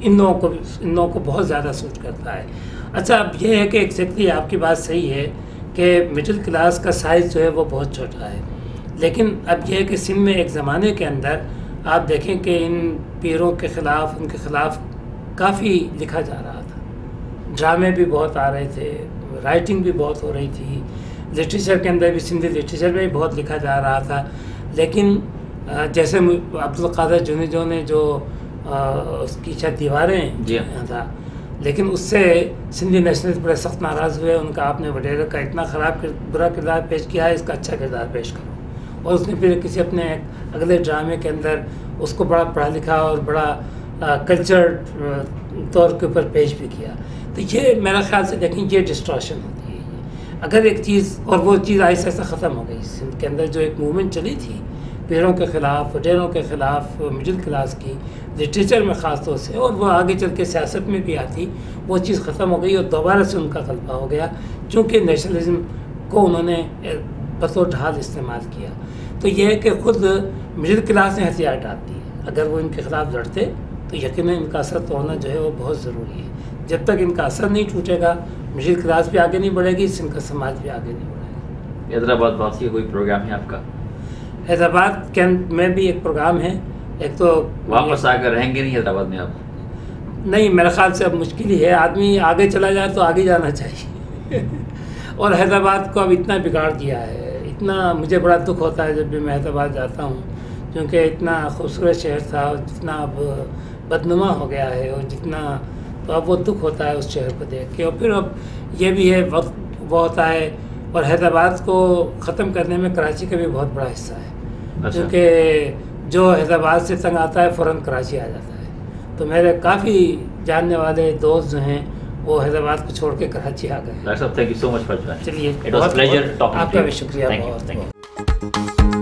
ان لوگوں کو، ان لوگوں کو بہت زیادہ سوٹ کرتا ہے۔ اچھا اب یہ ہے کہ ایکزیکٹلی آپ کی بات صحیح ہے کہ مڈل کلاس کا سائز جو ہے وہ بہت چھوٹا ہے۔ لیکن اب یہ ہے کہ سم میں ایک زمانے کے اندر آپ دیکھیں کہ ان پیروں کے خلاف ان کے خلاف کافی لکھا جا رہا تھا۔ ڈرامے بھی بہت آ رہے تھے رائٹنگ بھی بہت ہو رہی تھی۔ لٹریچر کے اندر بھی سندھی لٹریچر میں بھی بہت لکھا جا رہا تھا۔ لیکن جیسے عبدالقادر جنی جو نے جو اس کی شاید دیواریں جی۔ تھا لیکن اس سے سندھی نیشنلسٹ بڑے سخت ناراض ہوئے۔ ان کا آپ نے وڈیرا کا اتنا خراب برا کردار پیش کیا ہے اس کا اچھا کردار پیش کرو۔ اور اس نے پھر کسی اپنے اگلے ڈرامے کے اندر اس کو بڑا پڑھا لکھا اور بڑا کلچر طور کے اوپر پیش بھی کیا۔ تو یہ میرا خیال سے دیکھیں یہ ڈسٹراشن ہوتی ہے۔ اگر ایک چیز اور وہ چیز آہستہ آہستہ ختم ہو گئی سندھ کے اندر جو ایک موومنٹ چلی تھی، پیڑوں کے خلاف، ڈیروں کے خلاف مڈل کلاس کی لٹریچر میں خاص طور سے، اور وہ آگے چل کے سیاست میں بھی آتی، وہ چیز ختم ہو گئی اور دوبارہ سے ان کا غلبہ ہو گیا۔ چونکہ نیشنلزم کو انہوں نے بس و ڈھال استعمال کیا۔ تو یہ ہے کہ خود مڈل کلاس نے ہتھیار ڈالتی ہے۔ اگر وہ ان کے خلاف لڑتے تو یقیناً ان کا اثر تو ہونا جو ہے وہ بہت ضروری ہے۔ جب تک ان کا اثر نہیں چھوٹے گا مڈل کلاس بھی آگے نہیں بڑھے گی ان کا سماج بھی آگے نہیں بڑھے گا۔ حیدرآباد واقعی کوئی پروگرام ہے آپ کا؟ حیدرآباد میں بھی ایک پروگرام ہے۔ ایک تو واپس آ کر رہیں گے نہیں حیدرآباد میں آپ؟ نہیں میرے خیال سے اب مشکل ہی ہے۔ آدمی آگے چلا جائے تو آگے جانا چاہیے۔ اور حیدرآباد کو اب اتنا بگاڑ دیا ہے۔ اتنا مجھے بڑا دکھ ہوتا ہے جب بھی میں حیدرآباد جاتا ہوں کیونکہ اتنا خوبصورت شہر تھا اور جتنا اب بدنما ہو گیا ہے اور جتنا تو اب وہ دکھ ہوتا ہے اس شہر کو دیکھ کے۔ اور پھر اب یہ بھی ہے وقت وہ ہوتا ہے اور حیدرآباد کو ختم کرنے میں کراچی کا بھی بہت بڑا حصہ ہے۔ اچھا۔ کیونکہ جو حیدرآباد سے تنگ آتا ہے فوراً کراچی آ جاتا ہے۔ تو میرے کافی جاننے والے دوست جو ہیں وہ حیدرآباد کو چھوڑ کے کراچی آ گئے۔ چلیے آپ کا بھی شکریہ بہت تھینک یو